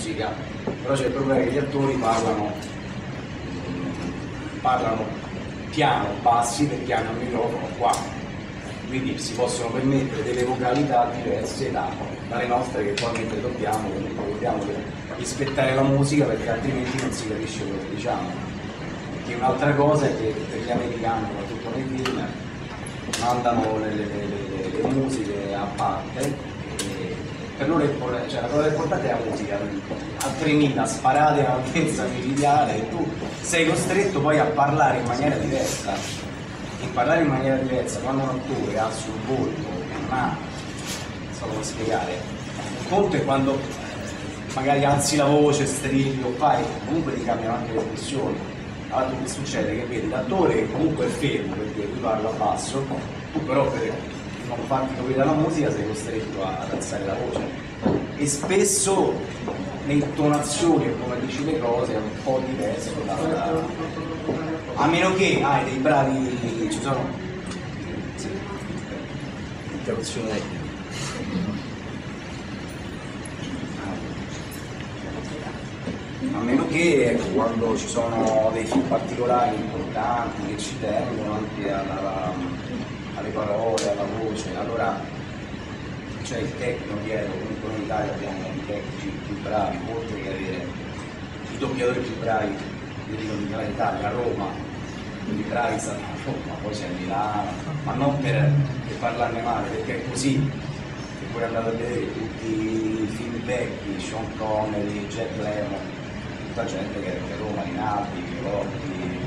musica, però c'è il problema che gli attori parlano, parlano piano, bassi perché hanno il microfono qua, quindi si possono permettere delle vocalità diverse da, dalle nostre che poi mentre dobbiamo, dobbiamo rispettare la musica perché altrimenti non si capisce quello che diciamo. Perché un'altra cosa è che per gli americani, soprattutto nei film, mandano le, le, le, le musiche a parte e per loro è, cioè, la cosa importante è la musica a 3000 sparate a altezza micidiale e tu sei costretto poi a parlare in maniera diversa e parlare in maniera diversa quando un attore ha sul volto ma non so come spiegare un conto è quando magari alzi la voce, strilli o fai comunque ti cambiano anche le espressioni allora che succede? Che vedi l'attore che comunque è fermo perché lui parla basso, tu però per non farti capire la musica sei costretto ad alzare la voce. E spesso le intonazioni e come dici le cose è un po' diverso da, da... a meno che hai dei bravi ci sono sì. interruzione tecnica a meno che ecco, quando ci sono dei film particolari importanti che ci tengono anche alla, alle parole, alla voce, allora c'è il tecnico dietro, comunque in Italia abbiamo i tecnici più bravi, oltre che avere i doppiatori più bravi, io dico in Italia, a Roma, quelli bravi stanno a Roma, poi c'è Milano, ma non per, per parlarne male, perché è così che poi andate a vedere tutti i film vecchi, Sean Connery, Jack Lemmon, tutta gente che era a Roma, Rinaldi, Pirotti,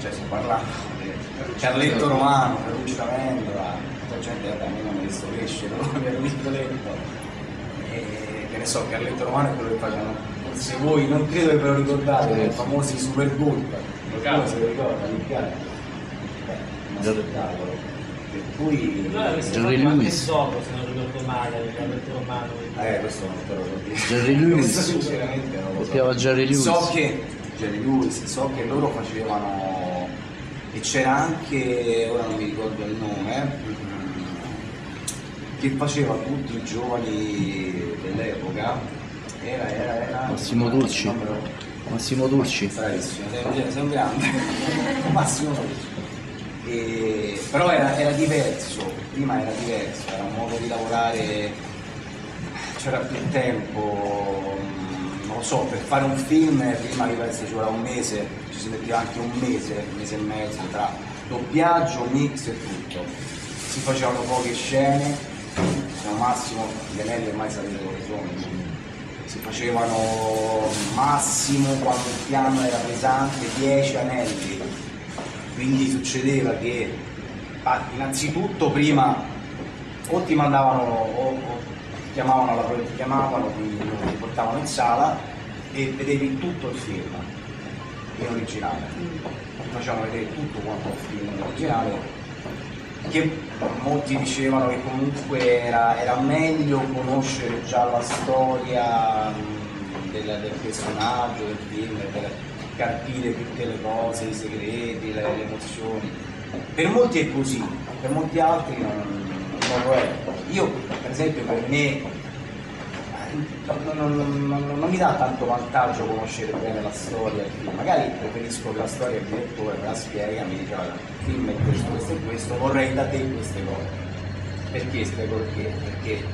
cioè parlando di Carletto Romano, Ferruccio D'Amendola, tutta gente che a me non visto crescere, non mi ero visto letto. E che ne so, Carletto Romano è quello che facevano, se voi non credo che ve lo ricordate, i famosi Super Bowl, qualcuno se lo ricorda, Lucano. Beh, uno spettacolo. Per cui Jerry Lewis. dopo se non ricordo male, Carletto Romano. eh, questo non te lo so dire. Jerry Lewis. Questo sinceramente non lo so. Jerry Lewis. So che Jerry Lewis, so che loro facevano e c'era anche, ora non mi ricordo il nome, mm, che faceva tutti i giovani dell'epoca. Era, era, era. Massimo lo- Massimo Turci. Bravissimo, sei un, sei un grande. Massimo Turci. E- però era, era diverso, prima era diverso, era un modo di lavorare, c'era più tempo, non lo so, per fare un film prima mi penso ci voleva un mese, ci si metteva anche un mese, un mese e mezzo tra doppiaggio, mix e tutto. Si facevano poche scene, al massimo gli anelli ormai sapete dove sono, si facevano massimo quando il piano era pesante 10 anelli quindi succedeva che ah, innanzitutto prima o ti mandavano o, o chiamavano, alla, ti chiamavano, ti, ti portavano in sala e vedevi tutto il film in originale ti facevano vedere tutto quanto il film in originale che molti dicevano che comunque era, era meglio conoscere già la storia del, del personaggio, del film, per capire tutte le cose, i segreti, le, le emozioni. Per molti è così, per molti altri non, non lo è. Io, per esempio, per me non, non- non- non- non mi dà tanto vantaggio conoscere bene la storia magari preferisco che la storia del direttore me la spiega, mi "Guarda, il film è questo, questo e questo, vorrei da te queste cose. Perché spiego perché? Perché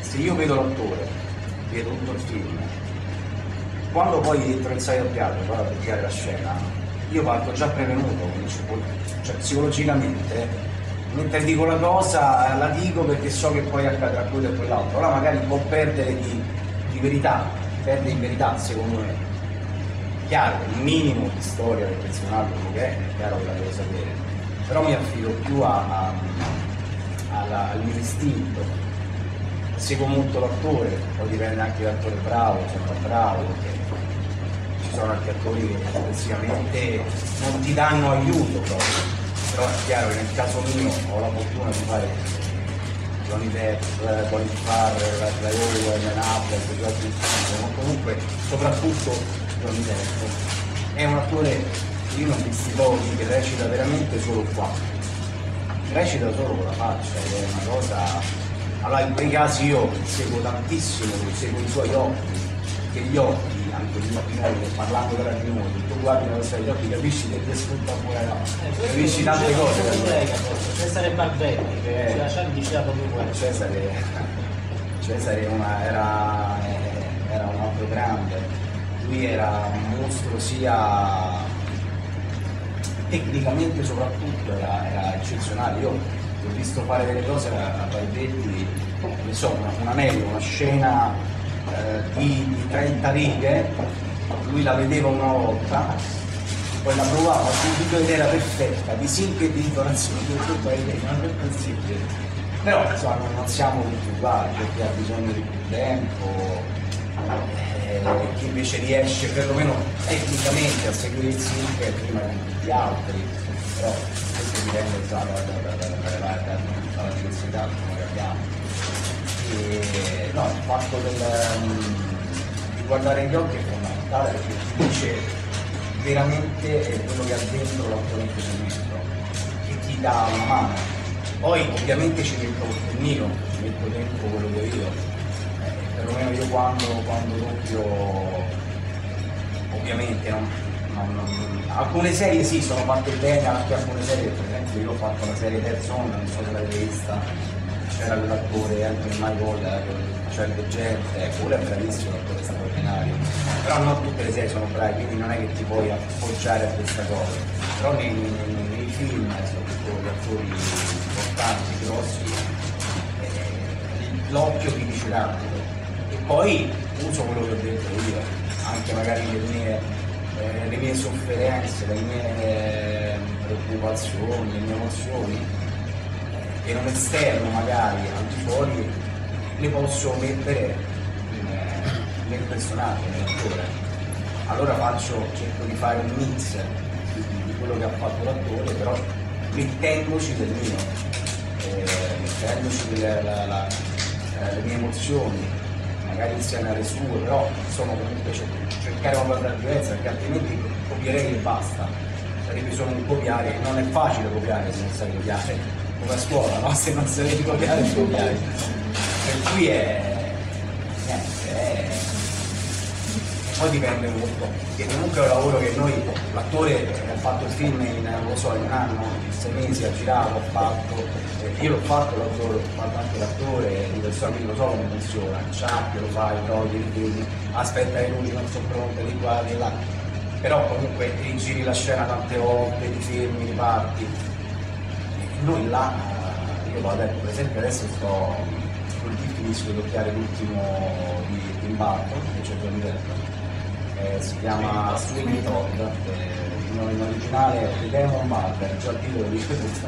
se io vedo l'attore, vedo tutto il film, quando poi entro in sala doppiaggio, vado a doppiare la scena, io parto già prevenuto, cioè psicologicamente mentre dico la cosa la dico perché so che poi accadrà quello e quell'altro, allora magari può perdere di, di verità, perde in verità secondo me. Chiaro, il minimo di storia del personaggio che è, chiaro che la devo sapere, però mi affido più a- a- alla- al mio istinto, seguo molto l'attore, poi dipende anche dall'attore bravo, se non è bravo, perché ci sono anche attori che complessivamente non ti danno aiuto proprio. Però è chiaro che nel caso mio ho la fortuna di fare Johnny Depp, Colin Farrell, Ray Owen, Affleck, George Clooney, ma comunque soprattutto Johnny Depp. È un attore, io non visti pochi, che recita veramente solo qua. Recita solo con la faccia, è una cosa... Allora in quei casi io seguo tantissimo, seguo i suoi occhi, che gli occhi, anche occhi noi, parlando tra di noi, tu guardi la nostra gli occhi, capisci che ti sfrutta pure no? Eh, capisci tante cose. Collega, forse, Cesare Barbetti, che Eh. ci lasciava diceva proprio quello. Cesare, Cesare una- era, era un altro grande, lui era un mostro sia tecnicamente soprattutto era, era eccezionale. Io ho visto fare delle cose a, Barbetti, una- un anello, una scena eh, di, di 30 righe, lui la vedeva una volta, poi la provava subito ed era perfetta, di sync di intonazione, tutto Barbetti, non è possibile. Però insomma non- siamo tutti uguali, perché ha bisogno di più tempo, eh, chi invece riesce perlomeno tecnicamente a seguire il sync prima di tutti gli altri, però questo dipende dalla diversità che abbiamo. E, no, il fatto del, mm, di guardare gli occhi è fondamentale perché ti dice veramente eh, quello che ha dentro questo momento che ti dà una mano. Poi ovviamente ci metto il mio, ci metto dentro quello che ho io. Eh, perlomeno io quando, quando doppio ovviamente non, non- non- alcune serie sì sono fatte bene, anche alcune serie, per esempio io ho fatto la serie Zone, non so se l'avete vista, c'era quell'attore Anthony Michael faceva il veggente, ecco, quello è bravissimo, un attore straordinario. Però non tutte le serie sono bravi, quindi non è che ti puoi appoggiare a questa cosa. Però nei, nei- nei film, soprattutto gli attori importanti, grossi, eh, l'occhio ti dice tanto. E poi uso quello che ho detto io, anche magari le mie, eh, le mie sofferenze, le mie eh, preoccupazioni, le mie emozioni, che non esterno magari al di fuori, le posso mettere in, eh, nel personaggio, nell'attore. Allora faccio, cerco di fare un mix di, di quello che ha fatto l'attore, però mettendoci del mio, eh, mettendoci delle- la- la- eh, le mie emozioni, magari insieme alle sue, però insomma comunque cer- cercare una cosa diversa perché altrimenti copierei e basta. Sarebbe solo un copiare, non è facile copiare se non sai copiare, come a scuola, no? Se non sapevi copiare, copiare. Per cui è. niente, è poi dipende molto, perché comunque è un lavoro che noi, l'attore ha fatto il film in, lo so, in un anno, in sei mesi ha girato, ha fatto, eh, io l'ho fatto l'attore, ho fatto anche l'attore, di personaggi lo so come funziona, ciacchio, lo fai, togli film, aspetta le luci non sono pronte, di qua, di là, però comunque rigiri la scena tante volte, ti fermi, riparti. Noi là, io vado, ecco, per esempio adesso sto, sul finisco di doppiare l'ultimo di Tim Burton, che c'è Johnny Depp, eh, si chiama Sweeney Todd, eh, in, in originale The Demon Mother, già il titolo dice tutto.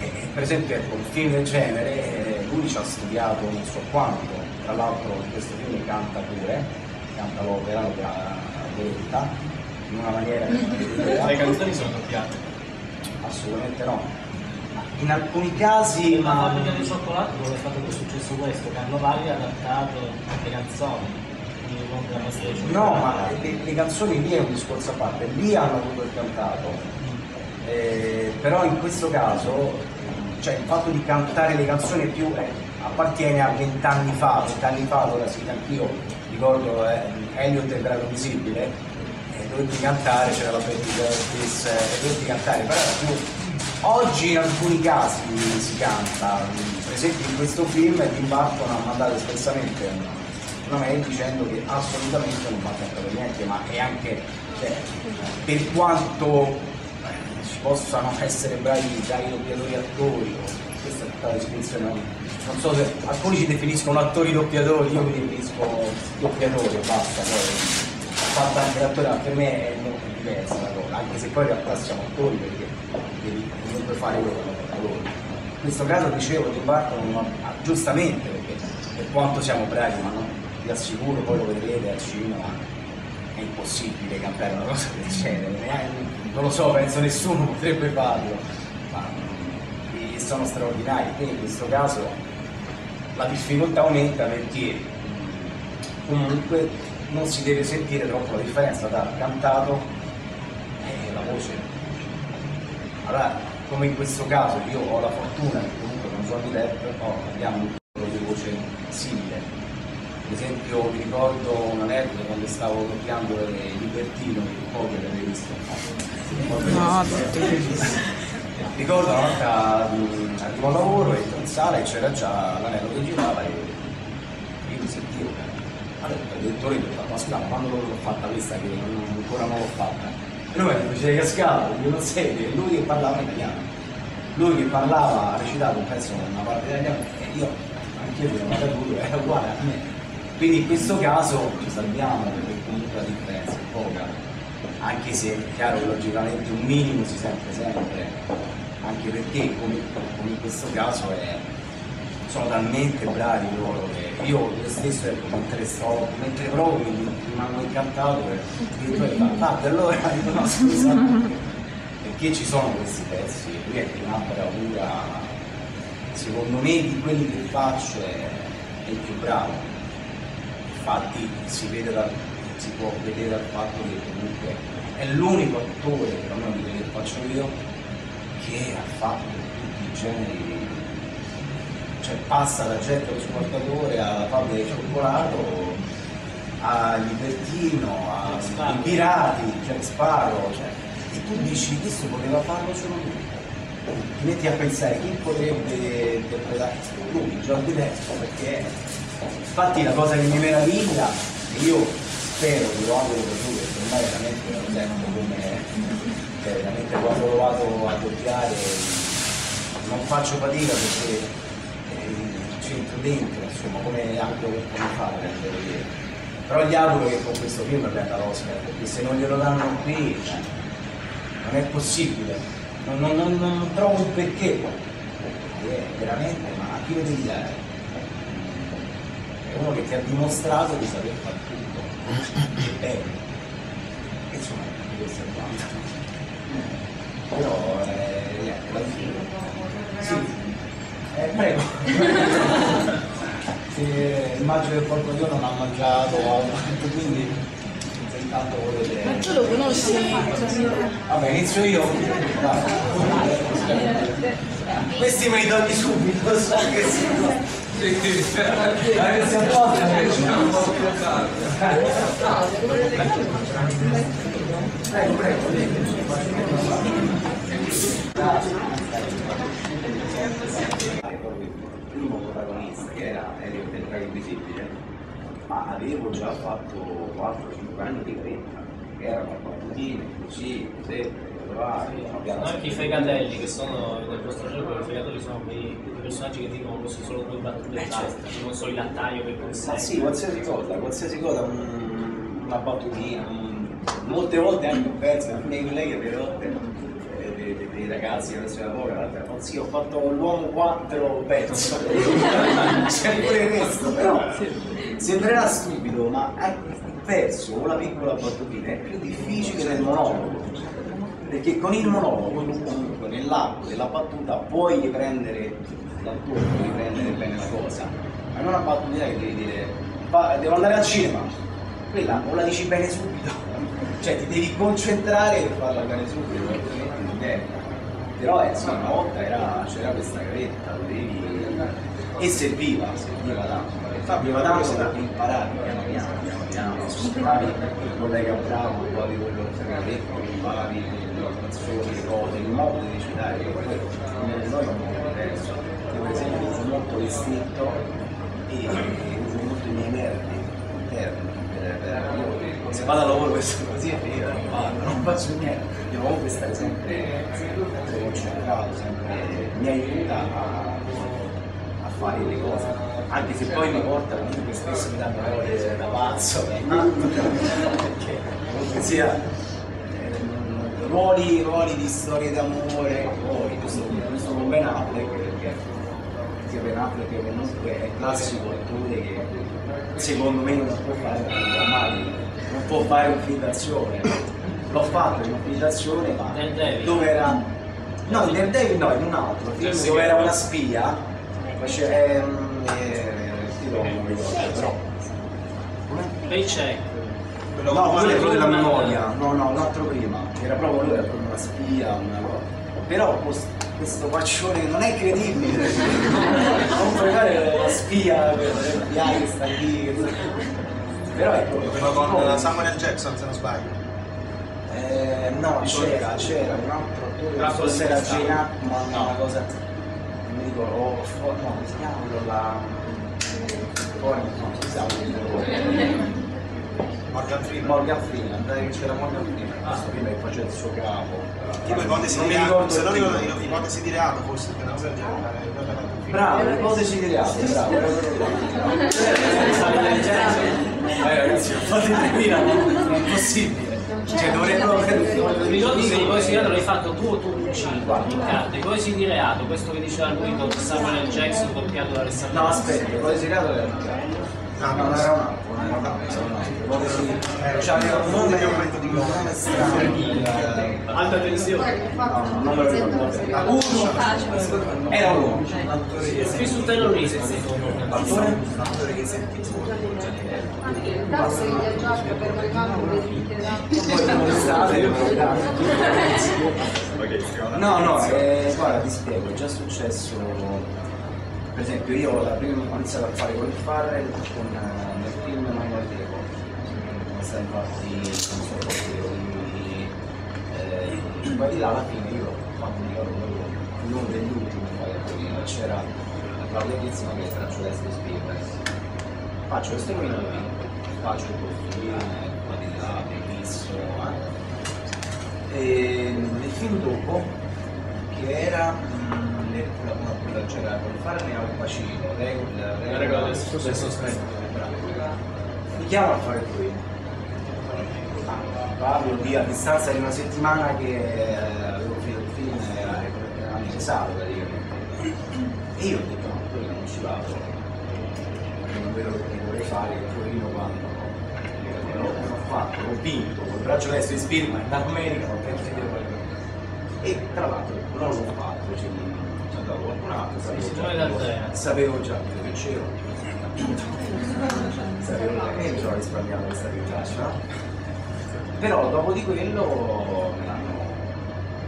E, per esempio ecco, un film del genere, eh, lui ci ha studiato non so quanto, tra l'altro in questo film canta pure, canta l'opera, l'opera Violetta, in una maniera. Le canzoni sono doppiate. Assolutamente no. In alcuni casi, La ma fabbrica di cioccolato dove è stato successo questo, Carlo Valli ha adattato le canzoni, no, ma le, le canzoni lì è un discorso a parte, lì hanno avuto il cantato. Eh, però in questo caso, cioè il fatto di cantare le canzoni è più eh, appartiene a vent'anni fa, vent'anni fa, allora sì, anch'io ricordo eh, Elliot e il Drago Visibile, e cantare, c'era la Betty Curtis, eh, e cantare, però più Oggi in alcuni casi si canta, per esempio in questo film Tim Burton ha mandato espressamente una mail dicendo che assolutamente non va cantato niente, ma è anche cioè, per quanto eh, ci possano essere bravi dai doppiatori attori, questa è tutta la descrizione, non so se alcuni ci definiscono attori doppiatori, io mi definisco doppiatori e basta, poi ho fatto anche l'attore, per me è molto diversa la cosa, anche se poi in realtà siamo attori perché devi comunque fare loro lavoro. In questo caso dicevo Tim Burton ah, giustamente perché per quanto siamo bravi, ma non, vi assicuro poi lo vedrete al cinema, è impossibile cantare una cosa del genere, non lo so, penso nessuno potrebbe farlo, ma mm, sono straordinari, quindi in questo caso la difficoltà aumenta perché mm, comunque non si deve sentire troppo la differenza tra cantato e la voce. Allora, come in questo caso io ho la fortuna che comunque con Johnny Depp ho- abbiamo un tono di voce simile, Per esempio mi ricordo un aneddoto quando stavo doppiando Libertino, il poker l'avete visto? No, Ricordo una volta mh, arrivo a lavoro, entro in sala e c'era già l'anello che girava e. Il direttore mi fa, ma scusa, quando l'ho fatta questa che non- ancora non l'ho fatta? E lui mi fece cascare, io non sei, lui che parlava italiano. Lui che parlava, ha recitato un pezzo una parte italiana e io, anche io non avevo capito, era uguale a me. Quindi in questo caso ci salviamo perché comunque la differenza è poca anche se è chiaro che logicamente un minimo si sente sempre, anche perché come, come in questo caso è- sono talmente bravi loro che io stesso ecco, mentre sto, mentre provo mi rimango incantato e "Eh, ma fate allora dico no scusa. Perché ci sono questi pezzi lui è una bravura secondo me di quelli che faccio è, il più bravo. Infatti si dal, si può vedere dal fatto che comunque è l'unico attore, perlomeno di quelli che faccio io, che ha fatto tutti i generi, cioè passa da Jetto lo sportatore alla fabbrica di cioccolato, a Libertino, a Sparrow. i pirati, Jack Sparrow, cioè, e tu dici questo poteva farlo solo lui. Ti metti a pensare chi potrebbe interpretare lui, Jordi Verso, perché infatti la cosa che mi meraviglia, e io spero che lo auguro per lui, perché ormai veramente lo sento come cioè, veramente quando lo vado a doppiare non faccio fatica perché dentro, insomma, come anche come fa a prendere vedere. Però gli auguro che con questo film prenda l'Oscar, perché se non glielo danno qui cioè, non è possibile. Non, non- non- non trovo un perché. Perché veramente, ma a chi lo devi dare? È uno che ti ha dimostrato di saper fare tutto. Che. E insomma, questo è quanto. Però eh, alla fine. Sì. Eh, prego. Se immagino che qualcuno non ha mangiato quindi intanto volete. Ma tu lo conosci? Vabbè, inizio io. Questi me li togli subito, so che si. Ma che si apposta Prego, prego. proprio il primo che era del Drago Invisibile, ma avevo già fatto 4-5 anni di carriera, che erano battutine, così, abbiamo Anche i fregatelli che sono nel vostro gioco, i fregatelli sono quei quei personaggi che dicono questo solo due battute Eh, certo. non solo il lattaio che Ma consente. sì, qualsiasi cosa, qualsiasi cosa, un- una battutina, un- molte volte anche un pezzo, i miei colleghi per volte, dei ragazzi che adesso lavoro, l'altra volta, sì, ho fatto l'uomo 4 pezzo, c'è pure questo, però sembrerà stupido, ma il pezzo o la piccola battutina è più difficile del monologo, perché con il monologo tu comunque nell'arco della battuta puoi riprendere l'autore, puoi riprendere bene la cosa, ma non una battutina che devi dire "Va- devo andare al cinema, quella o la dici bene subito, cioè ti devi concentrare e farla bene subito, altrimenti non viene. Però eh, una volta era- c'era questa gavetta, dovevi... e serviva, serviva tanto. E Fabio tanto da imparare piano piano, piano piano, ascoltavi il collega bravo, poi quello che aveva detto, imparavi le canzoni, le cose, il modo di recitare, che poi noi è un po' diverso. Io per esempio uso molto l'istinto e uso molto i miei nervi interni. per- per- io se vado a lavoro questo così è finita, non parlo, non faccio niente. Devo comunque stare sempre, sempre sempre mi aiuta a, a fare le cose. Anche se poi mi porta comunque spesso mi danno ore da pazzo, perché comunque sia eh, ruoli, ruoli di storie d'amore, poi questo, questo con Ben Affleck perché sia Ben Affleck che comunque è classico attore che secondo me non può fare un film d'azione. L'ho fatto in ma dove era. No, in Daredevil no, in un altro film dove era una spia, face- ehm, eh, il titolo non mi ricordo, però. Paycheck. No, quello è quello della memoria, no, no, l'altro prima, era proprio lui, era proprio una spia, una cosa. Però questo faccione non è credibile, non puoi fare la spia per che sta lì. Però ecco, Quello con Samuel. Jackson, se non sbaglio. Eh, no, c'era, c'era un altro attore, forse era di Jane Hackman, una cosa, non mi ricordo, o- o- no, come si chiama quello là? Poi, no, si chiama quello- Morgan Freeman. Morgan Freeman, dai, c'era Morgan Freeman, questo film che faceva il suo capo. Tipo ipotesi non di mi reato, se non ricordo io, ipotesi di reato forse, che una cosa del genere. eh, non. Bravo, ipotesi di reato, bravo, bravo, bravo. Eh ragazzi, il 2000, non è possibile. Cioè dovrei Mi ricordo che proprio... poi si l'hai fatto tu o tu Lucino in carta, poi si di reato, questo che diceva lui con Samuel L. Jackson doppiato da Alessandro. No, aspetta, ipotesi di reato era un Ah, No, non era un altro, non era un altro, era un. Cioè un nome, un nome strano. Alta tensione. No, no, non me lo ricordo. Uno. Era uno. Qui sul terrorismo Attore? No, no, eh, guarda, ti spiego, è già successo, per esempio io la prima ho iniziato a fare con il Farrell con, eh, nel film Minority Report, sono stati fatti, non so, proprio lui, eh, poi di là alla fine io ho fatto un proprio uno degli ultimi quello, c'era la Claudia Pizzino che era Celeste Spielberg, faccio questo qui, faccio il costume, qua di là. E nel film dopo, che era mm, le- la- una- la- c'era con farne al bacino, regola, La regola del stretto. Mi chiamo a fare qui. Parlo di a distanza di una settimana che eh, avevo finito il film, era anniversario praticamente. E io ho detto no, quello non ci vado, non vedo che vorrei fare il Torino quando fatto, l'ho vinto, col braccio destro di Spielberg da America, ho fare E tra l'altro non l'ho fatto, ci ci è andato qualcun altro, sapevo già, sapevo già che c'ero. Sapevo già che mi sono risparmiato questa villaccia, no? Però dopo di quello me l'hanno,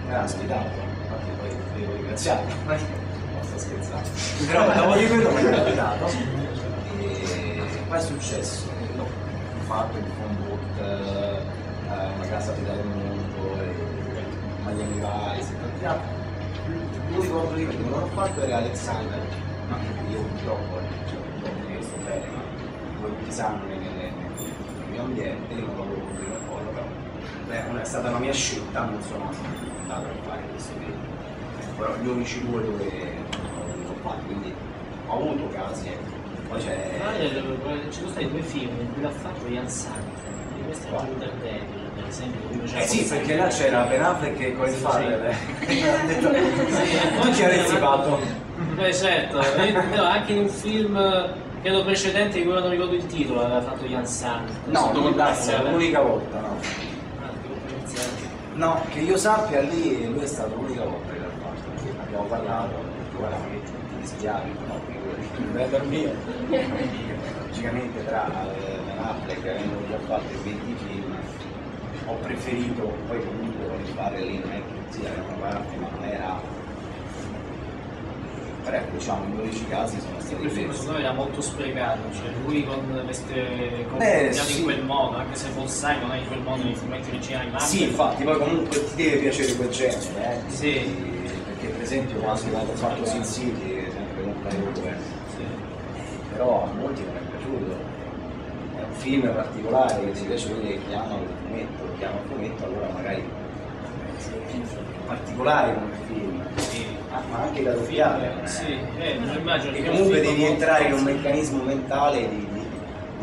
me l'hanno infatti poi devo ringraziare, non sto scherzando. Però dopo di quello me l'hanno ospitato e poi è successo, no, ho fatto il book, eh, una casa di del mondo, e Miami Vice e tanti altri. L'unico problema che non ho fatto era Alexander, ma io purtroppo, cioè, purtroppo che sto bene, ma come tutti sanno nel mio ambiente, io non con il lavoro, però beh, è stata una mia scelta, non sono andato a fare questo video. Però gli unici due dove ho fare, quindi ho avuto casi, ecco. Poi c'è. Ci sono stati due film in cui l'ha fatto Ian Sandler, e questo è Quale? Walter Devil, per esempio, Eh sì, perché là c'era Ben Affleck e Sì, Farrell. eh. Ha tu ci c'era- avresti fatto. Beh certo, eh, no, anche in un film credo precedente di cui non ricordo il titolo aveva fatto Ian Sandler. No, non è eh. l'unica volta, no. Ah. No, che io sappia lì lui è stato l'unica volta che l'ha fatto. Abbiamo parlato, guarda ti dispiace, no, non è per mio. Logicamente tra eh, Affleck avendo già fatto i 20 film, ho preferito, poi comunque con il fare lì non è che sia una parte, ma non era. Però ecco, diciamo, in 12 casi sono stati secondo me era molto sprecato, cioè lui con queste Eh, comportato sì. in quel modo, anche se Bolsai non è in quel modo nei fumetti originali, ma Sì, infatti, poi comunque ti deve piacere quel genere, eh? Sì. Perché per esempio quando ho fatto Sin City, sempre con Paolo sì. però a molti non è piaciuto. Film particolare che si piace vedere che chiamano il fumetto, chiamano il fumetto, allora magari è particolare come film, Sì. Ah, ma anche da doppiare. è- Sì, eh, immagino un comunque devi entrare in un meccanismo mentale di-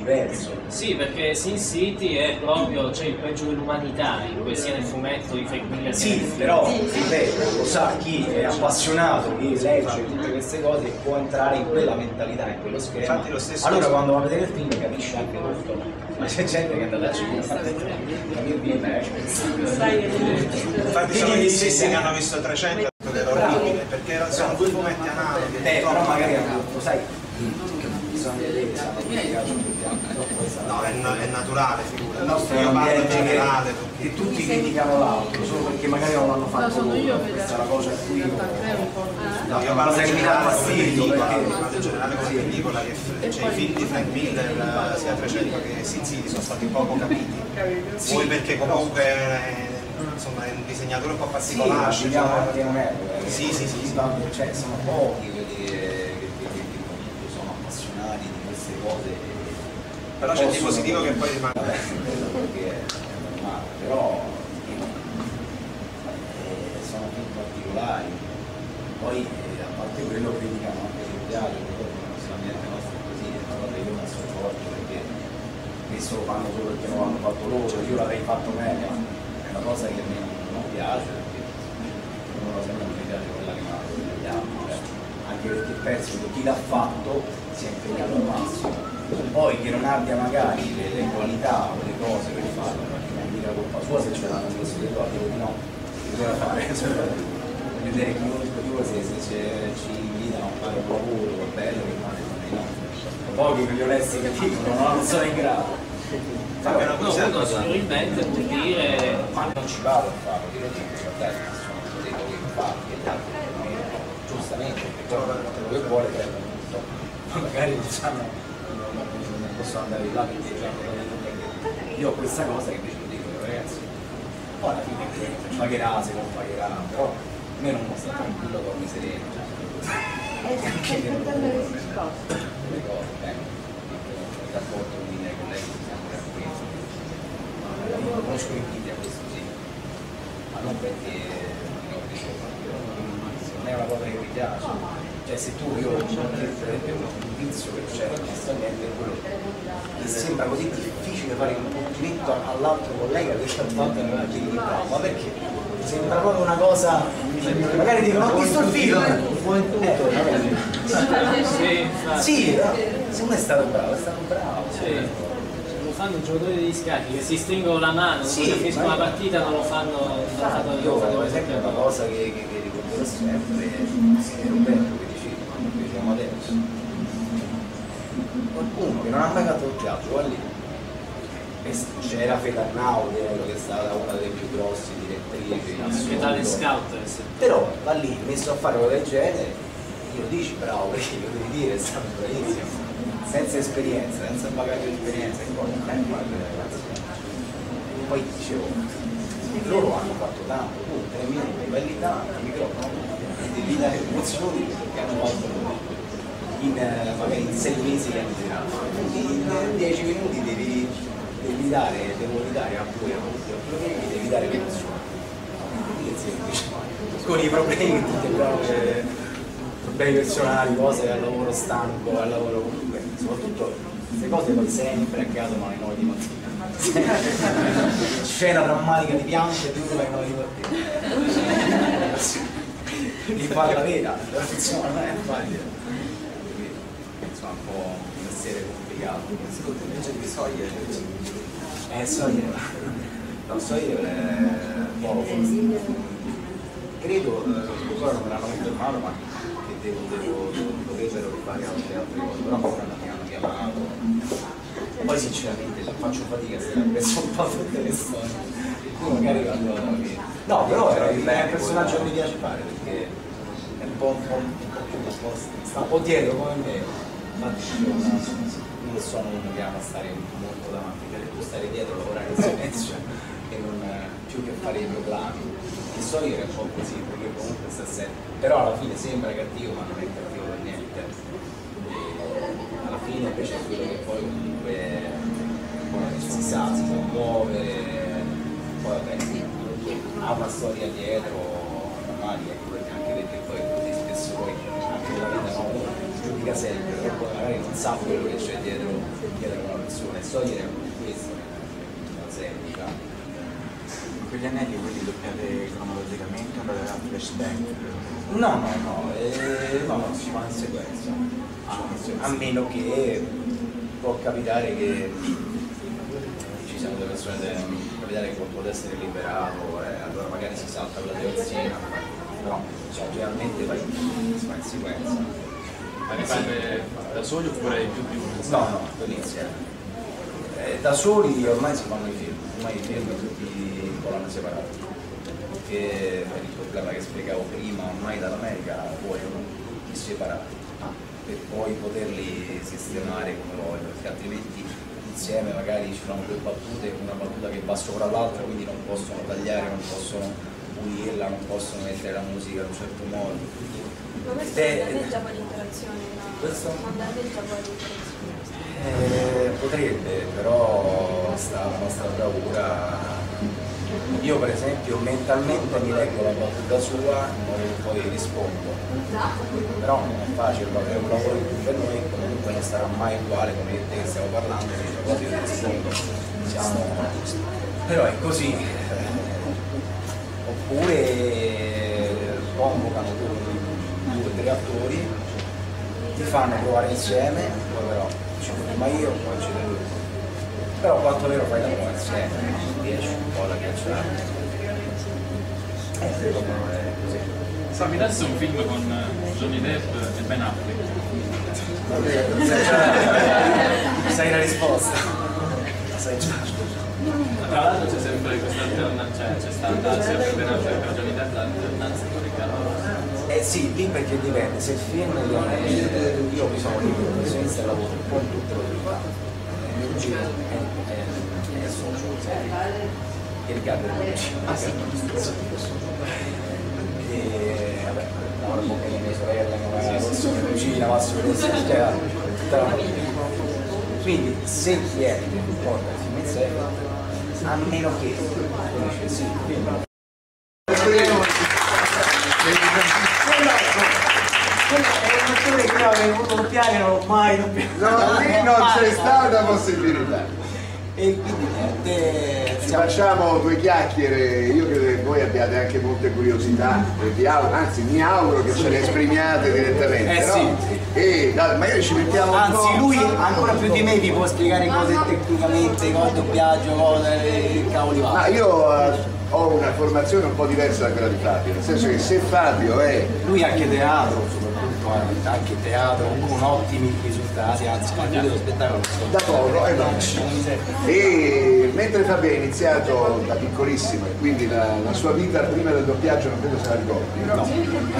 diverso. Sì, perché Sin City è proprio cioè, il peggio dell'umanità, in cui sia nel fumetto di Frank Miller che Sì, nel però ripeto, lo sa chi è appassionato, chi legge tutte queste cose può entrare in quella mentalità, in quello schema. Infatti lo stesso- allora quando va a vedere il film capisce anche tutto. Ma c'è gente che è andata a cinema e ha detto, la mia è Infatti sono gli stessi che hanno visto 300 ed era orribile, perché sono due fumetti analoghi. Beh, però magari hanno detto, sai, bisogna vedere che sanno pubblicato tutti No, è, è naturale, figura. il nostro Io parlo in generale. che, che tutti criticano l'altro solo perché magari non l'hanno fatto sono loro io questa è la cosa a cui io No, io parlo in generale come pellicola, parlo in generale come pellicola che cioè, i film di Frank Miller, sia 300 che Sin City, sono stati poco capiti. Vuoi perché comunque eh, insomma, è un disegnatore un po' sì, particolare. ci chiamo anche un euro eh. Sì, sì, sì, sì. cioè sono pochi quelli che, sono appassionati di queste cose Però c'è il positivo che poi rimane. Vabbè, perché è normale, però eh, sono più particolari. Poi eh, a parte quello criticano anche sul teatro, poi l'ambiente nostro è così, è una cosa che io non sopporto perché questo lo fanno solo perché non l'hanno fatto loro, io l'avrei fatto meglio, è una cosa che a me non piace perché una cosa che non mi piace quella che mi altri, cioè, anche perché penso che chi l'ha fatto sia impegnato al massimo, poi che non abbia magari le, le qualità o le cose per farlo, perché non è mica colpa sua se ce l'hanno questo detto, dico di no, bisogna fare, cioè, vedere chiunque io se, se, ci invitano a fare un lavoro, è bello che di no. Pochi che li ho lessi che dicono no, non sono in grado. Vabbè, una No, cosa- uno si reinventa vuol dire Ma non ci vado a farlo, lo dico, guardate, ma sono cose che fare, che gli è- giustamente, perché quello che vuole prendere tutto. Ma magari non sanno, non, non- non possono andare di là perché detto che io ho questa cosa che invece lo dico, ragazzi, poi alla fine eh, pagherà se non pagherà, però a me non stare tranquillo, dormi sereno. Cioè, anche che non le cose, ecco, il rapporto con i miei colleghi siamo tranquilli. Io conosco invidia questo sì, ma non perché non non è una cosa che mi piace. Cioè se tu io per esempio un vizio che c'è onestamente è quello che sembra così difficile fare un complimento all'altro collega che ci ha fatto una di bravo, ma perché? Sembra proprio una cosa, magari dicono ho visto il film, eh, vabbè. sì, infatti, sì, però, se uno è stato bravo, è stato bravo. sì. lo fanno i giocatori degli scacchi che si stringono la mano, Sì, quando finiscono la partita non lo fanno, non lo fanno, Io per esempio è una cosa che, che, che ricorderò sempre è Roberto che dicevi quando diciamo adesso qualcuno che non ha mai fatto il teatro va lì. C'era Feta Arnaudi che è stata una delle più grosse direttrici in Anche tale assoluto. scout eh, però va lì messo a fare una del genere io dici bravo perché lo devi dire è stato bravissimo. Senza esperienza senza bagaglio di esperienza e poi dicevo loro hanno fatto tanto tu tre minuti vai lì davanti al microfono e devi dare emozioni perché hanno fatto in, eh, magari in sei mesi che hanno girato quindi in dieci minuti devi, devi dare devo dare a voi a tutti a problemi devi dare è semplice. con i problemi tutti abbiamo eh, problemi personali cose al lavoro stanco al lavoro comunque soprattutto queste cose poi sempre accadono alle 9 di mattina. Scena drammatica di pianto e tu alle 9 di mattina di fare la vera insomma non è facile insomma un po' un mestiere complicato. Invece di soglie, eh Sawyer. No Sawyer è poco. Credo eh, ancora non me l'hanno confermato ma che devo, devo, dovrebbero fare altre, altre cose però ancora non mi hanno chiamato. Poi sinceramente faccio fatica a stare preso un po' tutte le storie magari a no però è, un personaggio che mi piace fare perché è un po', un po', un po' più un po', sta un po' dietro come me infatti io non sono uno che ama stare molto davanti per tu stare dietro lavorare in silenzio e non più che fare i proclami. Il Sawyer è un po' così perché comunque sta sempre però alla fine sembra cattivo ma non è cattivo per niente. E alla fine invece è quello che poi comunque si sa, si sa muovere poi vabbè ha una storia dietro drammatica anche anche perché poi così spesso poi anche nella vita no, giudica sempre però poi magari non sa quello che c'è dietro, dietro una persona e Sawyer è questo non sempre diciamo Quegli anelli voi li doppiate cronologicamente o a flashback? No, no, no, eh, no, no, si fa in sequenza. A meno che può capitare che ci siano delle persone che capitare che qualcuno può essere liberato, eh, allora magari si salta quella terzina, però cioè, generalmente vai, fa in sequenza. Da soli oppure in più di uno? No, no, quelli insieme. Eh, da soli ormai si fanno i film, ormai i film tutti volano separati. Perché per il problema che spiegavo prima, ormai dall'America vogliono tutti separati per poi poterli sistemare come vogliono, perché altrimenti insieme magari ci sono due battute, una battuta che va sopra l'altra, quindi non possono tagliare, non possono pulirla, non possono mettere la musica in un certo modo. Ma questo è- danneggia poi l'interazione? Non danneggia poi l'interazione. Eh, potrebbe, però sta la nostra bravura. Io per esempio mentalmente mi leggo la battuta sua che poi rispondo. Però non è facile, è un lavoro in più per noi comunque non sarà mai uguale come e te che stiamo parlando, quindi io rispondo. Siamo... Però è così. Oppure convocano due o tre attori ti fanno provare insieme, poi però ci prima io, poi ci lui. Però quanto vero fai la prova insieme, riesci un po' a ghiacciare. Eh, secondo me è così. Sami, adesso un film con eh, Johnny Depp e Ben Affleck. Sai la risposta. Sai già. Tra l'altro c'è sempre questa alternanza, cioè c'è stata sia per Ben Affleck che per Johnny Depp l'alternanza con Riccardo. Eh sì, lì perché dipende, se il film viene, io mi sono libero professionista e lavoro un po' in tutte le attività. Il mio cugino è, è, è socio, e Riccardo è il. E vabbè, lavoro un po' con le mie sorelle, con mia cugina, Massimo cioè tutta la famiglia. Quindi se viene non porta il film in sé, a meno che tu dici sì, il film Quella è un'azione che io doppiare non l'ho mai doppiato. No, lì non c'è stata possibilità. e quindi niente, siamo- facciamo due chiacchiere, io credo che voi abbiate anche molte curiosità, vi auguro- anzi mi auguro che ce le esprimiate direttamente. Eh, no? sì. E dai, magari ci mettiamo un po'. Anzi, lui ancora più di me vi può spiegare cose tecnicamente, cose doppiaggio, cose eh, cavoli Ma vari. io eh, ho una formazione un po' diversa da quella di Fabio, nel senso che se Fabio è Lui anche teatro, anche teatro, con ottimi risultati, anzi, anche dello spettacolo. da poco, eh no. E mentre Fabio ha iniziato da piccolissimo e quindi la, la sua vita prima del doppiaggio non credo se la ricordi.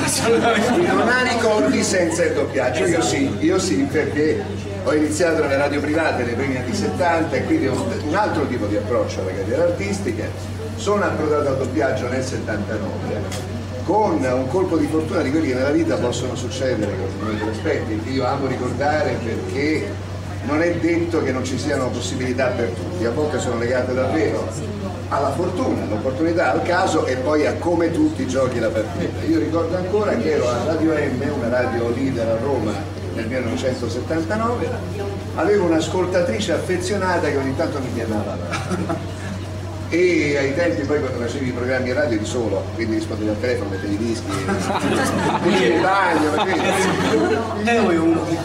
Assolutamente. Non ha ricordi senza il doppiaggio, io sì, io sì perché ho iniziato nelle radio private nei primi anni 70 e quindi ho un altro tipo di approccio alle carriere artistiche. Sono approdato al doppiaggio nel 79 con un colpo di fortuna di quelli che nella vita possono succedere, non te aspetti, che io amo ricordare perché non è detto che non ci siano possibilità per tutti, a volte sono legate davvero alla fortuna, all'opportunità, al caso e poi a come tutti giochi la partita. Io ricordo ancora che ero a Radio M, una radio leader a Roma nel 1979, avevo un'ascoltatrice affezionata che ogni tanto mi chiamava. E ai tempi poi quando facevi i programmi radio di solo, quindi rispondevi al telefono, mettevi i dischi, facevi il bagno, E uno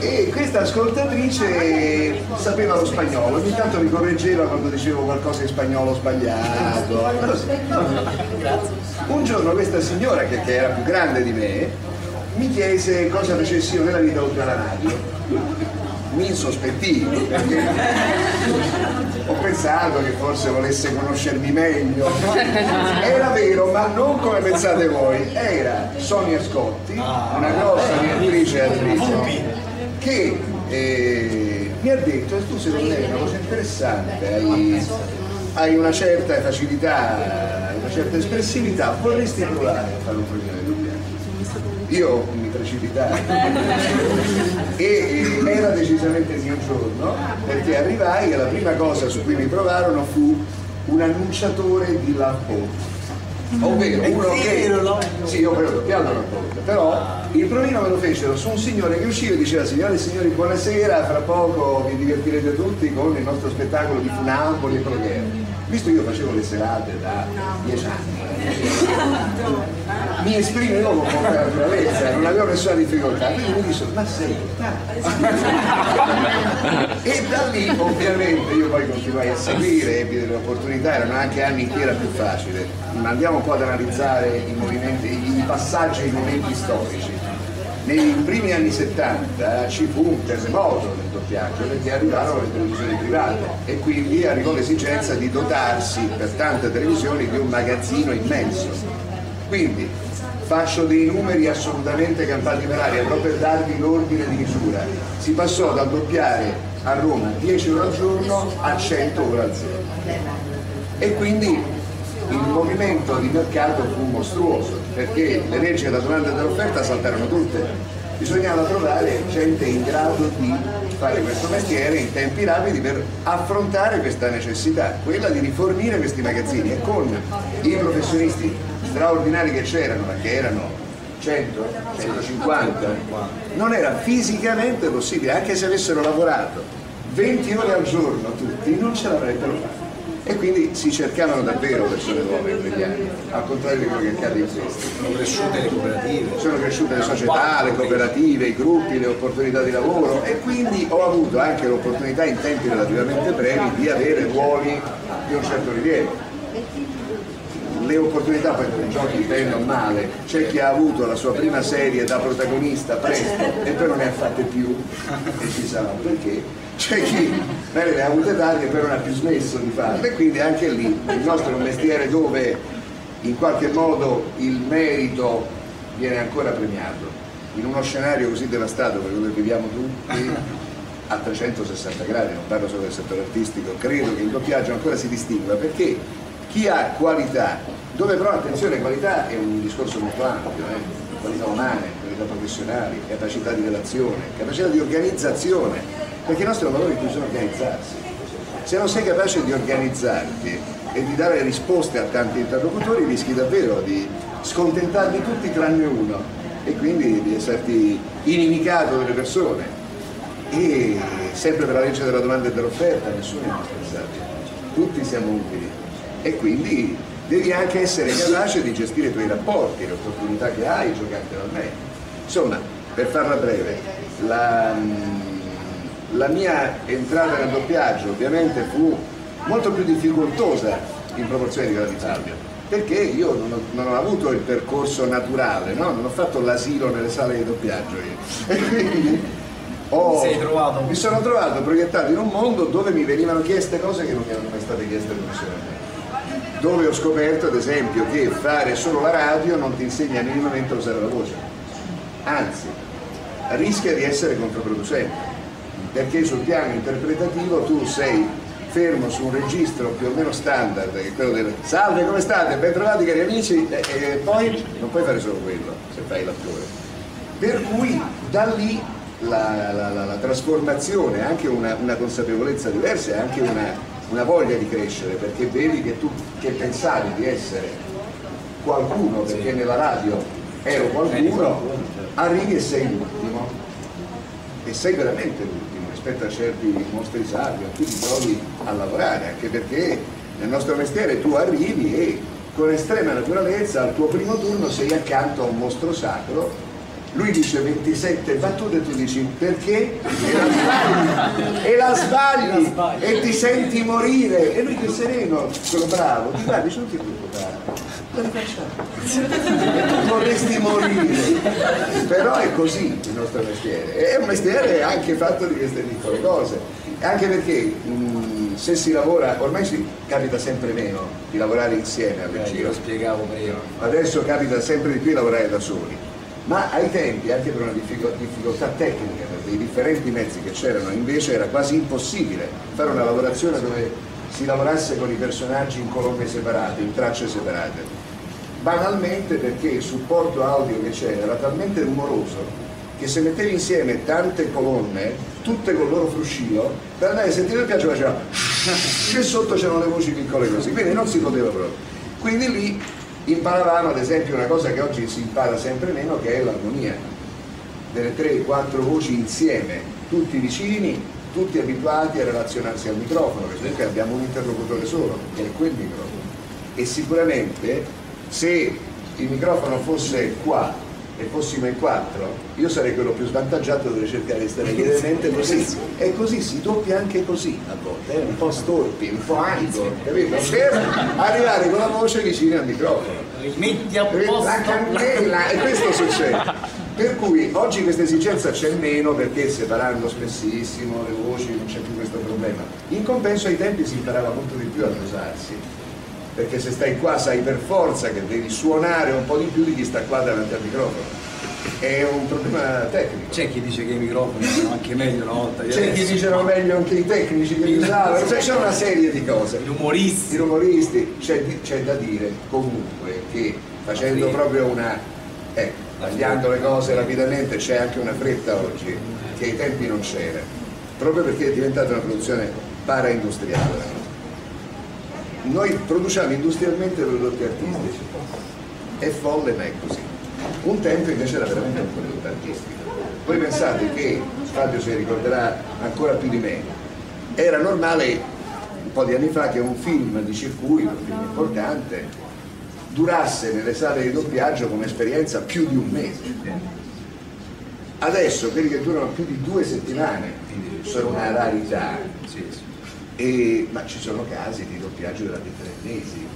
e questa ascoltatrice sapeva lo spagnolo, ogni tanto mi correggeva quando dicevo qualcosa in spagnolo sbagliato. Un giorno questa signora, che, che era più grande di me, mi chiese cosa facessi io nella vita oltre alla radio. Mi insospettii perché ho pensato che forse volesse conoscermi meglio. Era vero, ma non come pensate voi. Era Sonia Scotti, una grossa direttrice e attrice, che eh, mi ha detto, tu secondo me hai una cosa interessante, hai, hai una certa facilità, una certa espressività, vorresti provare a fare un doppiaggio? Io mi precipitai e era decisamente il mio giorno perché arrivai e la prima cosa su cui mi provarono fu un annunciatore di Lampone ovvero uno che sì io poi ho doppiato Lampone però il provino me lo fecero su un signore che usciva e diceva signore e signori buonasera fra poco vi divertirete tutti con il nostro spettacolo di Funamboli e era visto che io facevo le serate da dieci anni mi esprimevo con naturalezza, non avevo nessuna difficoltà, quindi mi dissero, ma sei E da lì ovviamente io poi continuai a seguire, ebbi delle opportunità, erano anche anni in cui era più facile. Ma andiamo un po' ad analizzare i movimenti, i passaggi i momenti storici. nei primi anni 70 ci fu un terremoto nel doppiaggio perché arrivarono le televisioni private e quindi arrivò l'esigenza di dotarsi per tante televisioni di un magazzino immenso. Quindi faccio dei numeri assolutamente campati per aria, proprio per darvi l'ordine di misura. Si passò dal doppiare a Roma 10 ore al giorno a 100 ore al giorno. E quindi il movimento di mercato fu mostruoso perché le leggi della domanda e dell'offerta saltarono tutte. Bisognava trovare gente in grado di fare questo mestiere in tempi rapidi per affrontare questa necessità, quella di rifornire questi magazzini e con i professionisti straordinari che c'erano, ma che erano 100, 150, non era fisicamente possibile, anche se avessero lavorato 20 ore al giorno tutti, non ce l'avrebbero fatta. E quindi si cercavano davvero persone nuove in quegli anni, al contrario di quello che accade in questi. Sono cresciute le cooperative. Sono cresciute le società, le cooperative, i gruppi, le opportunità di lavoro e quindi ho avuto anche l'opportunità in tempi relativamente brevi di avere ruoli di un certo rilievo. Le opportunità poi per i giochi bene o male, c'è chi ha avuto la sua prima serie da protagonista presto e poi non ne ha fatte più e ci sarà perché, c'è chi magari ne ha avute tante poi non ha più smesso di farle e quindi anche lì il nostro è un mestiere dove in qualche modo il merito viene ancora premiato. In uno scenario così devastato come quello che viviamo tutti, a 360 gradi, non parlo solo del settore artistico, credo che il doppiaggio ancora si distingua perché chi ha qualità, dove però attenzione, qualità è un discorso molto ampio, eh? qualità umane, qualità professionali, capacità di relazione, capacità di organizzazione, perché il nostro lavoro è bisogna organizzarsi. Se non sei capace di organizzarti e di dare risposte a tanti interlocutori rischi davvero di scontentarli tutti tranne uno e quindi di esserti inimicato delle persone. E sempre per la legge della domanda e dell'offerta nessuno è indispensabile, tutti siamo utili e quindi devi anche essere capace di gestire i tuoi rapporti, le opportunità che hai giocandolo al meglio. Insomma, per farla breve, la, la mia entrata nel doppiaggio ovviamente fu molto più difficoltosa in proporzione di quella di Fabio, perché io non ho, non ho avuto il percorso naturale, no? non ho fatto l'asilo nelle sale di doppiaggio io. E quindi ho- mi sono trovato proiettato in un mondo dove mi venivano chieste cose che non mi erano mai state chieste professionalmente dove ho scoperto ad esempio che fare solo la radio non ti insegna minimamente a usare la voce, anzi rischia di essere controproducente, perché sul piano interpretativo tu sei fermo su un registro più o meno standard, che è quello del salve come state, ben trovati cari amici, e, e poi non puoi fare solo quello se fai l'attore. Per cui da lì la, la- la- la trasformazione, anche una, una consapevolezza diversa e anche una, una voglia di crescere, perché vedi che tu che pensavi di essere qualcuno, perché nella radio ero qualcuno, arrivi e sei l'ultimo. E sei veramente l'ultimo rispetto a certi mostri sacri a cui ti trovi a lavorare, anche perché nel nostro mestiere tu arrivi e con estrema naturalezza al tuo primo turno sei accanto a un mostro sacro lui dice 27 battute e tu dici perché? E la sbagli, e la sbagli, e ti senti morire. E lui che sereno, quello bravo, ti guardi, non ti. E tu vorresti morire. Però è così il nostro mestiere. È un mestiere anche fatto di queste piccole cose. Anche perché mh, se si lavora, ormai si capita sempre meno di lavorare insieme al Eh, lo spiegavo prima. Adesso capita sempre di più lavorare da soli, ma ai tempi, anche per una diffico- difficoltà tecnica, per dei differenti mezzi che c'erano, invece era quasi impossibile fare una lavorazione dove si lavorasse con i personaggi in colonne separate, in tracce separate. Banalmente perché il supporto audio che c'era era talmente rumoroso che se mettevi insieme tante colonne, tutte con il loro fruscio, per andare a sentire il piaggio faceva e sotto c'erano le voci piccole così, quindi non si poteva proprio. Quindi lì imparavamo ad esempio una cosa che oggi si impara sempre meno che è l'armonia delle tre, quattro voci insieme, tutti vicini, tutti abituati a relazionarsi al microfono, perché comunque abbiamo un interlocutore solo, che è quel microfono. E sicuramente se il microfono fosse qua e fossimo in quattro, io sarei quello più svantaggiato, dovrei cercare di stare lievemente così. E così si doppia anche così a volte, eh, un po' storpi, un po' anco, capito? Per arrivare con la voce vicina al microfono. Rimetti a La posto. candela, e questo succede. Per cui oggi questa esigenza c'è meno perché separando spessissimo le voci non c'è più questo problema. In compenso ai tempi si imparava molto di più a dosarsi, perché se stai qua sai per forza che devi suonare un po' di più di chi sta qua davanti al microfono. È un problema tecnico. C'è chi dice che i microfoni sono anche meglio una volta C'è chi adesso. diceva meglio anche i tecnici che li usavano, cioè c'è una serie di cose. Gli umoristi. I rumoristi, c'è, da dire comunque che facendo proprio una, ecco, tagliando le cose rapidamente c'è anche una fretta oggi che ai tempi non c'era, proprio perché è diventata una produzione paraindustriale. Noi produciamo industrialmente prodotti artistici, è folle ma è così. Un tempo invece era veramente un prodotto artistico. Voi pensate che, Fabio si ricorderà ancora più di me, era normale un po' di anni fa che un film di circuito, un film importante, durasse nelle sale di doppiaggio come esperienza più di un mese. Adesso quelli che durano più di due settimane sono una rarità, E- ma ci sono casi di doppiaggio durante tre mesi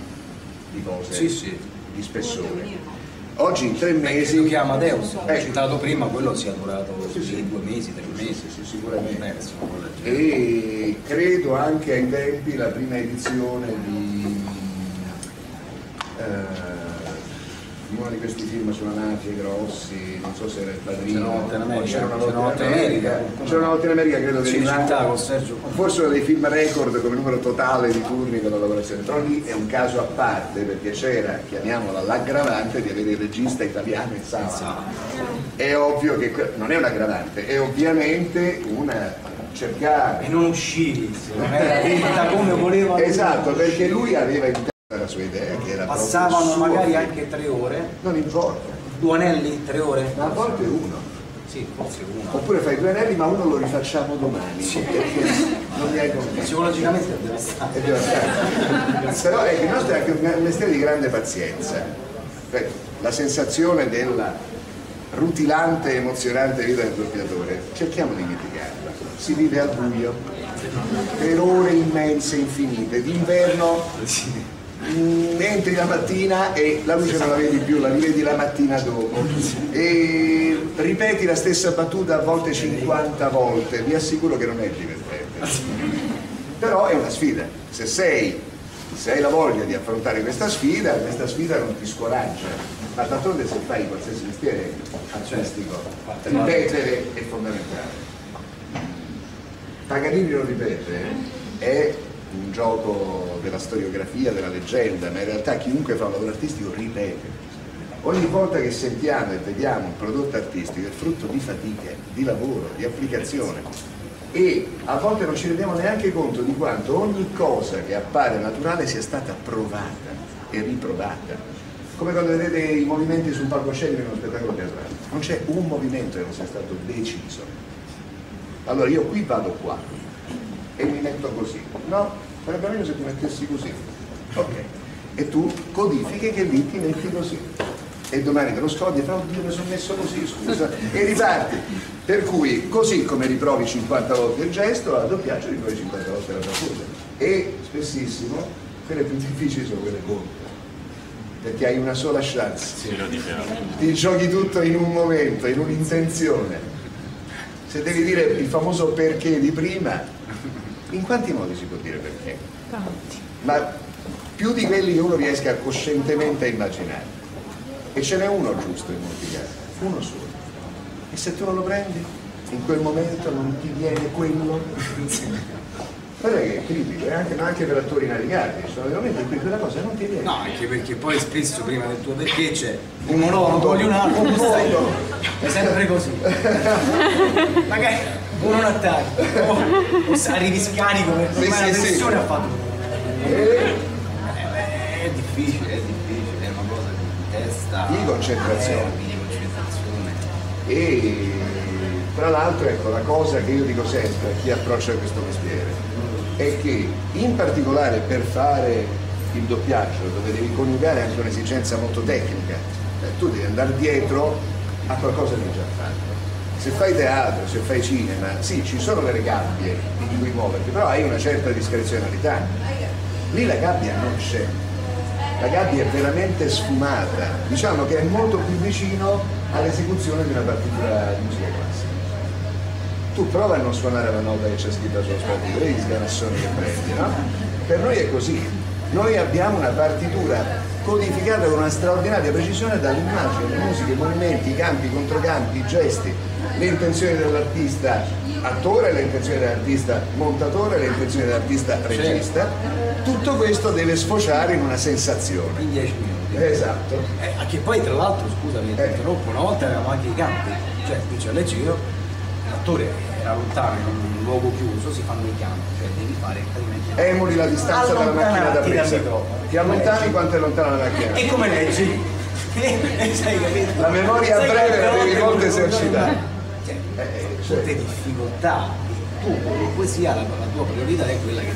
di cose Sì, sì. di spessore. Oggi in tre mesi Credo che Amadeus, Eh, ho citato prima, quello sia durato Sì, due mesi, tre mesi. Sì, sì, sicuramente. Genere. e credo anche ai tempi la prima edizione di, eh, uno di questi film sulla mafia grossi, non so se era il padrino, C'era una volta in America, c'era una volta in America, America. c'era una volta in America credo che Cinecittà con Sergio. forse uno dei film record come numero totale di turni per la lavorazione, però lì è un caso a parte perché c'era, chiamiamola l'aggravante di avere il regista italiano in sala. È ovvio che non è un aggravante, è ovviamente una cercare E non uscivi, non era come voleva. Esatto, perché lui aveva in la sua idea, che era Passavano magari film. anche tre ore, Non importa, due anelli, tre ore. ma a volte uno. Sì, forse uno. Oppure fai due anelli ma uno lo rifacciamo domani, perché non mi hai convinto. Psicologicamente è devastante. È devastante. Però ecco, il nostro è anche un mestiere di grande pazienza. Cioè, La sensazione della rutilante, emozionante vita del doppiatore, cerchiamo di mitigarla. Si vive al buio, per ore immense, infinite. D'inverno entri la mattina e la luce non la vedi più, la rivedi la mattina dopo. E ripeti la stessa battuta a volte 50 volte, vi assicuro che non è divertente però è una sfida. Se sei, se hai la voglia di affrontare questa sfida, questa sfida non ti scoraggia. Ma d'altronde se fai qualsiasi mestiere artistico, ripetere è fondamentale. Paganini lo ripete, è un gioco della storiografia, della leggenda, ma in realtà chiunque fa un lavoro artistico ripete. Ogni volta che sentiamo e vediamo un prodotto artistico è frutto di fatiche, di lavoro, di applicazione e a volte non ci rendiamo neanche conto di quanto ogni cosa che appare naturale sia stata provata e riprovata. Come quando vedete i movimenti sul palcoscenico in uno spettacolo teatrale. Non c'è un movimento che non sia stato deciso. Allora io qui vado qua e mi metto così. No, sarebbe meglio se ti mettessi così. Ok. E tu codifichi che lì ti metti così. E domani te lo scogli e fai, oddio mi sono messo così, scusa, e riparti. Per cui, così come riprovi 50 volte il gesto, al doppiaggio riprovi 50 volte la battuta. E spessissimo quelle più difficili sono quelle corte. Perché hai una sola chance. Ti giochi tutto in un momento, in un'intenzione. Se devi dire il famoso perché di prima, in quanti modi si può dire perché? Ma più di quelli che uno riesca coscientemente a immaginare. E ce n'è uno giusto in molti casi, uno solo. E se tu non lo prendi, in quel momento non ti viene quello. Guarda che è critico, è anche, ma anche per attori navigati, sono dei momenti in cui quella cosa non ti viene. No, anche perché poi spesso prima del tuo perché c'è un monologo, togli un altro, Un mondo. È sempre così. Magari uno non attacca, o, o se arrivi scarico perché Sì, ormai la sì, sì. ha fatto. E Eh, È difficile, è difficile, è una cosa di testa. Di concentrazione. eh, di concentrazione. E tra l'altro ecco la cosa che io dico sempre a chi approccia questo mestiere è che in particolare per fare il doppiaggio dove devi coniugare anche un'esigenza molto tecnica, eh, tu devi andare dietro a qualcosa di già fatto. Se fai teatro, se fai cinema, sì, ci sono delle gabbie in cui muoverti, però hai una certa discrezionalità. Lì la gabbia non c'è, la gabbia è veramente sfumata, diciamo che è molto più vicino all'esecuzione di una partitura di musica classica. Tu prova a non suonare la nota che c'è scritta sullo spartito, vedi gli sganassoni che prendi, no? Per noi è così. Noi abbiamo una partitura codificata con una straordinaria precisione dall'immagine, le musiche, i movimenti, i campi, i controcampi, i gesti, le intenzioni dell'artista attore, le intenzioni dell'artista montatore, le intenzioni dell'artista regista. Tutto questo deve sfociare in una sensazione. In 10 minuti. Esatto. Eh, che poi tra l'altro, scusami, Eh. interrompo, una volta avevamo anche i campi, cioè qui c'è le giro, l'attore era lontano in un luogo chiuso, si fanno i campi, cioè devi fare praticamente... Emuli la distanza dalla macchina da presa. Ti allontani quanto è lontana la macchina. E come leggi? La memoria breve la devi molto esercitare. Eh, eh, certo. difficoltà, tu come poesia la, la tua priorità è quella che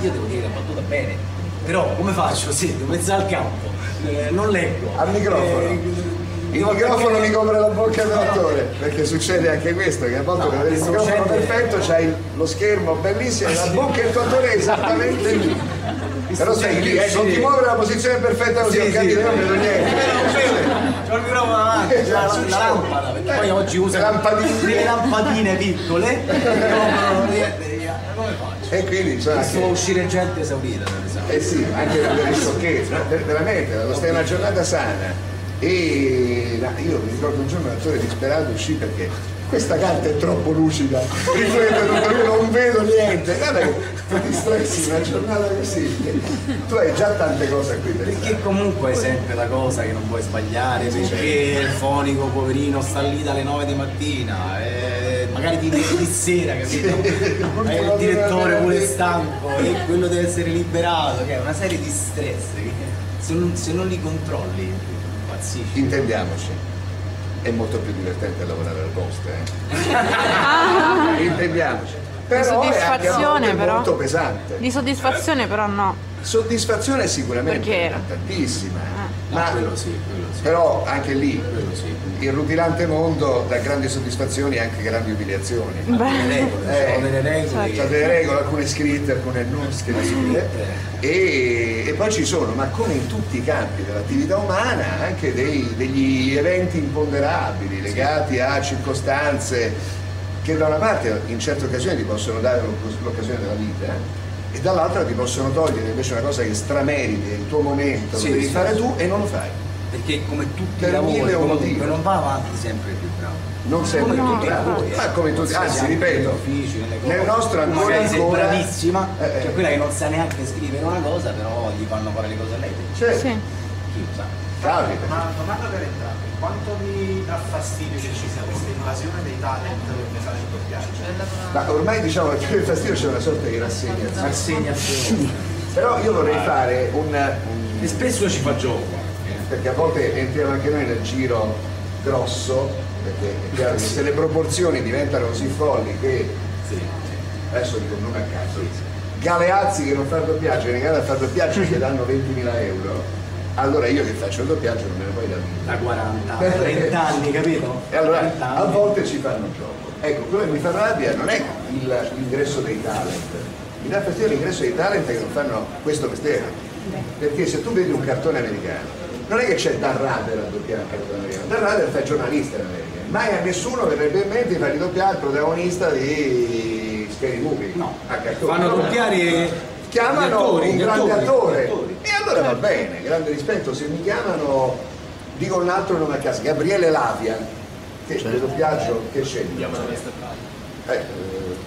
io devo dire la battuta bene, però come faccio? Sì, devo mezzo al campo, eh, non leggo. Al microfono. Eh, Il microfono mi copre la bocca dell'attore, perché succede anche questo, che a volte per avere il microfono perfetto c'hai lo schermo bellissimo e la bocca del tuo attore è esattamente lì. Però sei lì, non ti muovere la posizione perfetta così, Sì, ho sì, non sì. vedo niente. La, la Succede. lampada, perché poi oggi usa Le lampadine. delle lampadine piccole, che come faccio? E quindi Adesso che- può uscire gente esaurita. Eh sì, anche delle sciocchezze, veramente, quando stai una giornata sana e io mi ricordo un giorno un attore disperato uscì perché questa carta è troppo lucida, riflette tutto, io non vedo niente, guarda che ti distressi una giornata così, tu hai già tante cose cui pensare. Perché comunque è sempre la cosa che non puoi sbagliare, perché il fonico poverino sta lì dalle 9 di mattina, e magari di, di sera, capito? E il direttore pure stanco e quello deve essere liberato, che è una serie di stress che se non, se non li controlli impazzisci. Intendiamoci. È molto più divertente lavorare al post, eh? Ah, Intendiamoci. Però è a soddisfazione, volte però. molto pesante. di soddisfazione però no. Soddisfazione sicuramente Perché? tantissima, Ma ma quello sì, quello sì. però anche lì Quello sì. il rutilante mondo dà grandi soddisfazioni e anche grandi umiliazioni. Le regole, ci sono Eh, delle regole. C'è delle regole, alcune scritte, alcune non scritte, e, e poi ci sono, ma come in tutti i campi dell'attività umana, anche dei- degli eventi imponderabili legati a circostanze che da una parte in certe occasioni ti possono dare l'oc- l'occasione della vita e dall'altra ti possono togliere invece una cosa che strameriti, è il tuo momento, Sì, lo devi sì, fare sì. tu e non lo fai. Perché come tutti Per i lavori mille comunque non va avanti sempre più bravo. Non sempre come più tutti i bravo. lavori, Ma eh. come tutti, anzi ripeto, nel nostro ancora sei ancora- bravissima, Eh, eh. cioè quella che non sa neanche scrivere una cosa, però gli fanno fare le cose a lei. Cioè, sì. Chi lo sa? capita. Ma domanda per entrambi, quanto vi dà fastidio che ci sia questa invasione dei talent per fare il doppiaggio? Ma ormai diciamo che più del fastidio c'è una sorta di rassegnazione. Assegnazione. Però io vorrei fare un, E un- spesso ci fa gioco. perché a volte entriamo anche noi nel giro grosso, perché è chiaro che se le proporzioni diventano così folli che Sì. adesso dico un nome a caso, Galeazzi che non fa il doppiaggio, che negate a fare il doppiaggio gli danno 20.000 euro, allora io che faccio il doppiaggio non me ne puoi dare Da 40, Eh, 30 anni, capito? E allora 30 a volte ci fanno gioco. Ecco, quello che mi fa rabbia non è il- l'ingresso dei talent, mi dà fastidio l'ingresso dei talent che non fanno questo mestiere. Perché se tu vedi un cartone americano, non è che c'è Dan Rather a doppiare un cartone americano, Dan Rather fa il giornalista in America. Mai a nessuno verrebbe in mente di fargli doppiare il protagonista di Scary Movie. No, a cartone. fanno No. doppiare Chiamano attori, un grande attore. E allora va bene, grande rispetto. Se mi chiamano, dico un altro nome a caso, Gabriele Lavia, che c'è il doppiaggio, che c'è? Eh, eh,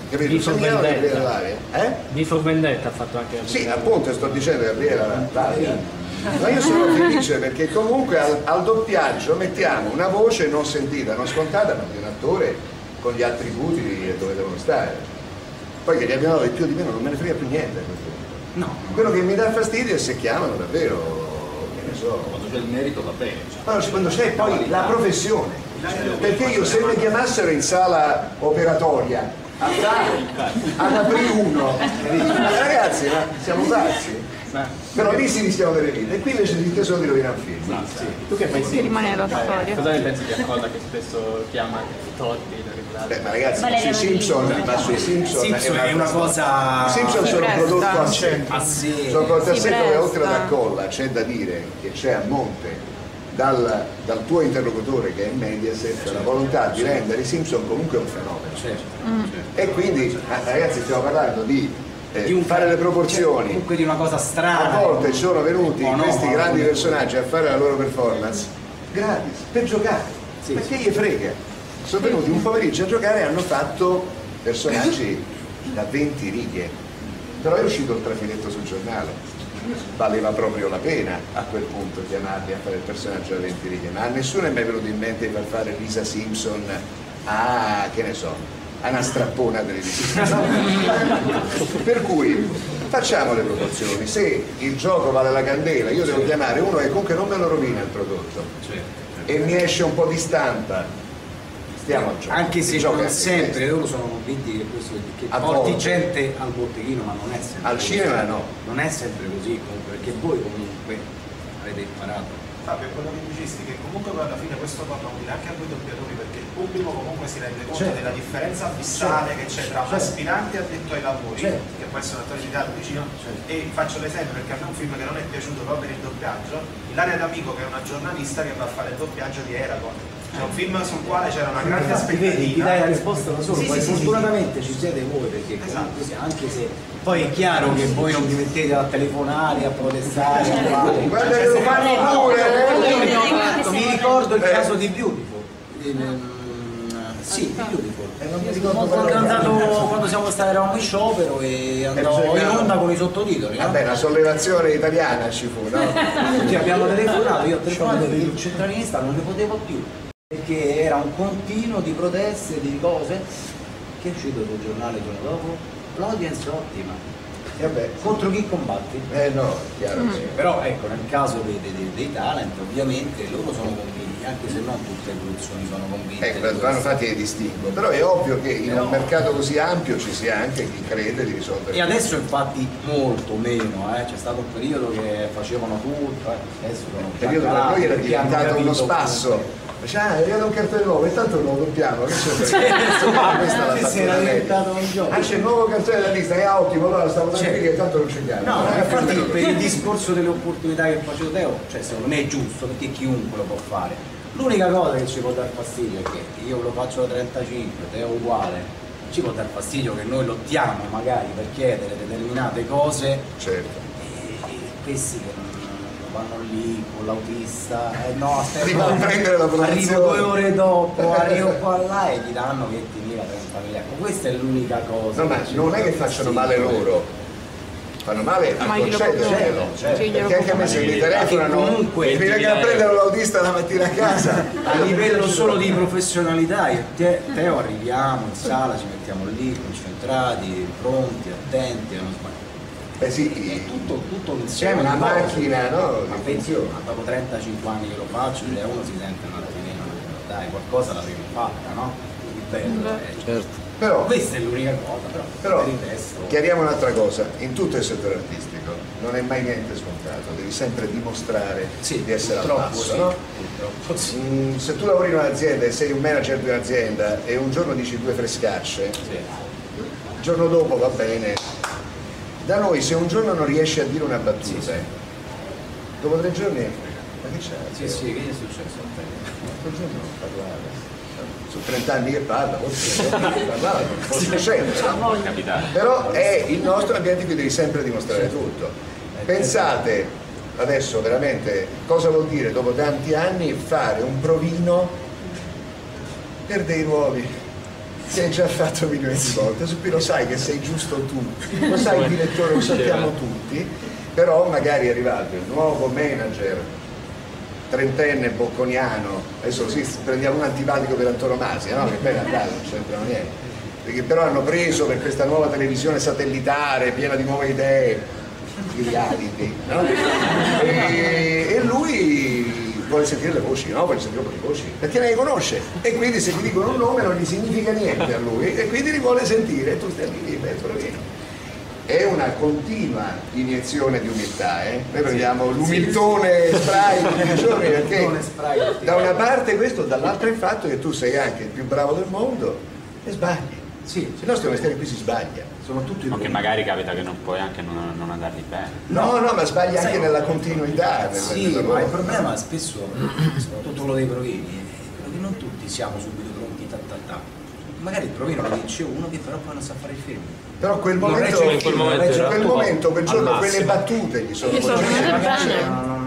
capito? Di Se mi chiamano Vendetta. Gabriele Lavia, eh? Di For Vendetta ha fatto anche Sì, appunto sto dicendo Gabriele Lavia. Ma io sono felice perché comunque al, al doppiaggio mettiamo una voce non sentita, non scontata, ma di un attore con gli attributi dove devono stare. Poi che li abbiano di più o di meno non me ne frega più niente a questo punto. No, Quello che mi dà fastidio è se chiamano davvero, che ne so, Quando c'è il merito va bene. cioè. ma quando c'è poi la professione. Perché io se mi chiamassero in sala operatoria a fare ad aprire uno, ragazzi, ma siamo pazzi. Però lì si rischiano delle vite e qui invece si rischia solo di rovinare un film. Tu che fai Si rimane da storia. Cosa ne pensi di Accoda che spesso chiama Totti? Beh, ma ragazzi, ma Valeria sui Simpson, ma sui Simpson, Simpson è una cosa... I Simpson sono un presta. prodotto a sé. a sé. Sono un prodotto a sé dove oltre ad presta. Accolla c'è da dire che c'è a monte dal, dal tuo interlocutore che è Mediaset la volontà di rendere i Simpson comunque un fenomeno. Certo. E quindi, eh, ragazzi, stiamo parlando di, eh, Di un- fare le cioè, proporzioni. comunque di una cosa strana. A volte sono venuti Un po' questi anomala, grandi come- personaggi a fare la loro performance gratis, per giocare. Sì, Perché gli frega? Sono venuti un pomeriggio a giocare e hanno fatto personaggi da 20 righe. Però è uscito il trafiletto sul giornale. Valeva proprio la pena a quel punto chiamarli a fare il personaggio da 20 righe, ma a nessuno è mai venuto in mente di far fare Lisa Simpson a, che ne so, a una strappona televisiva. per cui facciamo le proporzioni, se il gioco vale la candela, io devo chiamare uno che comunque non me lo rovina il prodotto e mi esce un po' di stampa, stiamo al gioco. Anche se anche sempre, questo. loro sono convinti che questo che A porti volte. gente al botteghino, ma non è sempre Al così. cinema no. Non è sempre così comunque, perché voi comunque avete imparato. Fabio, quello che dicisti che comunque poi alla fine questo torna utile anche a voi doppiatori perché il pubblico comunque si rende conto Certo. della differenza abissale che c'è tra un Certo. aspirante addetto ai lavori, Certo. che può essere un attore di teatro vicino, e faccio l'esempio perché a me un film che non è piaciuto proprio per il doppiaggio, Ilaria D'Amico che è una giornalista che va a fare il doppiaggio di Eragon. È un film sul quale c'era una grande Infatti, vedi, ti aspettativa. dai la risposta da solo, Sì, poi sì, sì, fortunatamente ci siete voi perché Esatto. comunque anche se poi è chiaro che voi non vi mettete a telefonare, a protestare, a fare. Guarda che lo fanno pure! eh! Mi ricordo il Eh. caso di Beautiful. Ehm, Sì, di Beautiful. E ricordo Quando, siamo stati eravamo in sciopero e andavo in bisognava- onda con i sottotitoli. no? Vabbè, una sollevazione italiana ci fu, no? Tutti abbiamo telefonato, io ho telefonato il centralinista non ne potevo più perché era un continuo di proteste, di cose. Che è uscito sul giornale il giorno dopo? L'audience ottima. Vabbè, contro chi combatti? eh no, chiaro che... Però ecco, nel caso dei, dei- dei talent ovviamente loro sono convinti, anche se non tutte le produzioni sono convinte. Ecco, vanno fatti dei distinguo, però è ovvio che in Però- un mercato così ampio ci sia anche chi crede di risolvere E adesso infatti molto meno, eh. c'è stato un periodo che facevano tutto, eh. adesso sono Il periodo per noi era diventato uno spasso. comunque. Ah, è arrivato un cartone nuovo, intanto lo doppiamo, che c'è? Insomma, questa è la fattura era diventato un gioco. Ah, c'è il nuovo cartone della lista, è ottimo, allora stavo tranquilli Certo. che tanto non c'è chiaro. No, Eh, infatti per il discorso delle opportunità che facevo Teo, cioè secondo me è giusto perché chiunque lo può fare. L'unica cosa che ci può dar fastidio è che io lo faccio da 35, Teo uguale, ci può dar fastidio che noi lottiamo magari per chiedere determinate cose Certo. e, questi che non vanno lì con l'autista, eh no aspetta, arrivo promozione. due ore dopo, arrivo qua là e ti danno 20.000, 30.000, ecco questa è l'unica cosa. No, ma non è che facciano male loro, fanno male al concetto, certo, certo. Perché anche a me se mi telefonano comunque mi vengono a prendere l'autista la mattina a casa. a livello solo di professionalità, io e te, Teo arriviamo in sala, ci mettiamo lì, concentrati, pronti, attenti, non sbagliare. Eh È sì, tutto, tutto un c'è insieme una macchina, no? Ma funziona. ma dopo 35 anni che lo faccio, cioè uno si sente un attimino, dai, qualcosa l'avremo fatta, no? Bello è- Certo. Però, Questa è l'unica cosa, però, però per il resto. chiariamo un'altra cosa, in tutto il settore artistico non è mai niente scontato, devi sempre dimostrare Sì, di essere al passo, sì, no? sì. Mm, se tu lavori in un'azienda e sei un manager di un'azienda e un giorno dici due frescacce, Sì. il giorno dopo va bene. Da noi se un giorno non riesci a dire una battuta, Sì, sì. dopo tre giorni, ma che c'è? Sì, sì, che è successo a te? L'altro giorno non parlava. Sono 30 anni che parla, forse parlava, no? Però è il nostro ambiente in cui devi sempre dimostrare tutto. Pensate adesso veramente cosa vuol dire dopo tanti anni fare un provino per dei nuovi che hai già fatto milioni di volte, su cui lo sai che sei giusto tu, lo sai il direttore, lo sappiamo tutti, però magari è arrivato il nuovo manager trentenne bocconiano, adesso sì, prendiamo un antipatico per antonomasia, no? Che poi in realtà non c'entrano niente, perché però hanno preso per questa nuova televisione satellitare piena di nuove idee, i reality, no? E, e lui vuole sentire le voci, no? Vuole sentire di voci, perché ne conosce e quindi se gli dicono un nome non gli significa niente a lui e quindi li vuole sentire e tu stai lì mezzo alla via è una continua iniezione di umiltà, eh? noi prendiamo l'umiltone spray tutti i giorni perché da una parte questo, dall'altra il fatto che tu sei anche il più bravo del mondo e sbagli. Sì, Il nostro mestiere qui si sbaglia. sono tutti che magari capita che non puoi anche non, non andargli bene. No, no, ma sbaglia anche nella continuità. Sì, ma il problema spesso, soprattutto quello dei provini, è quello che non tutti siamo subito Magari il provino lo vince uno che però poi non sa fare il film. Però quel Non momento, regge il film, non regge quel il momento, quel giorno, quelle battute gli sono sono non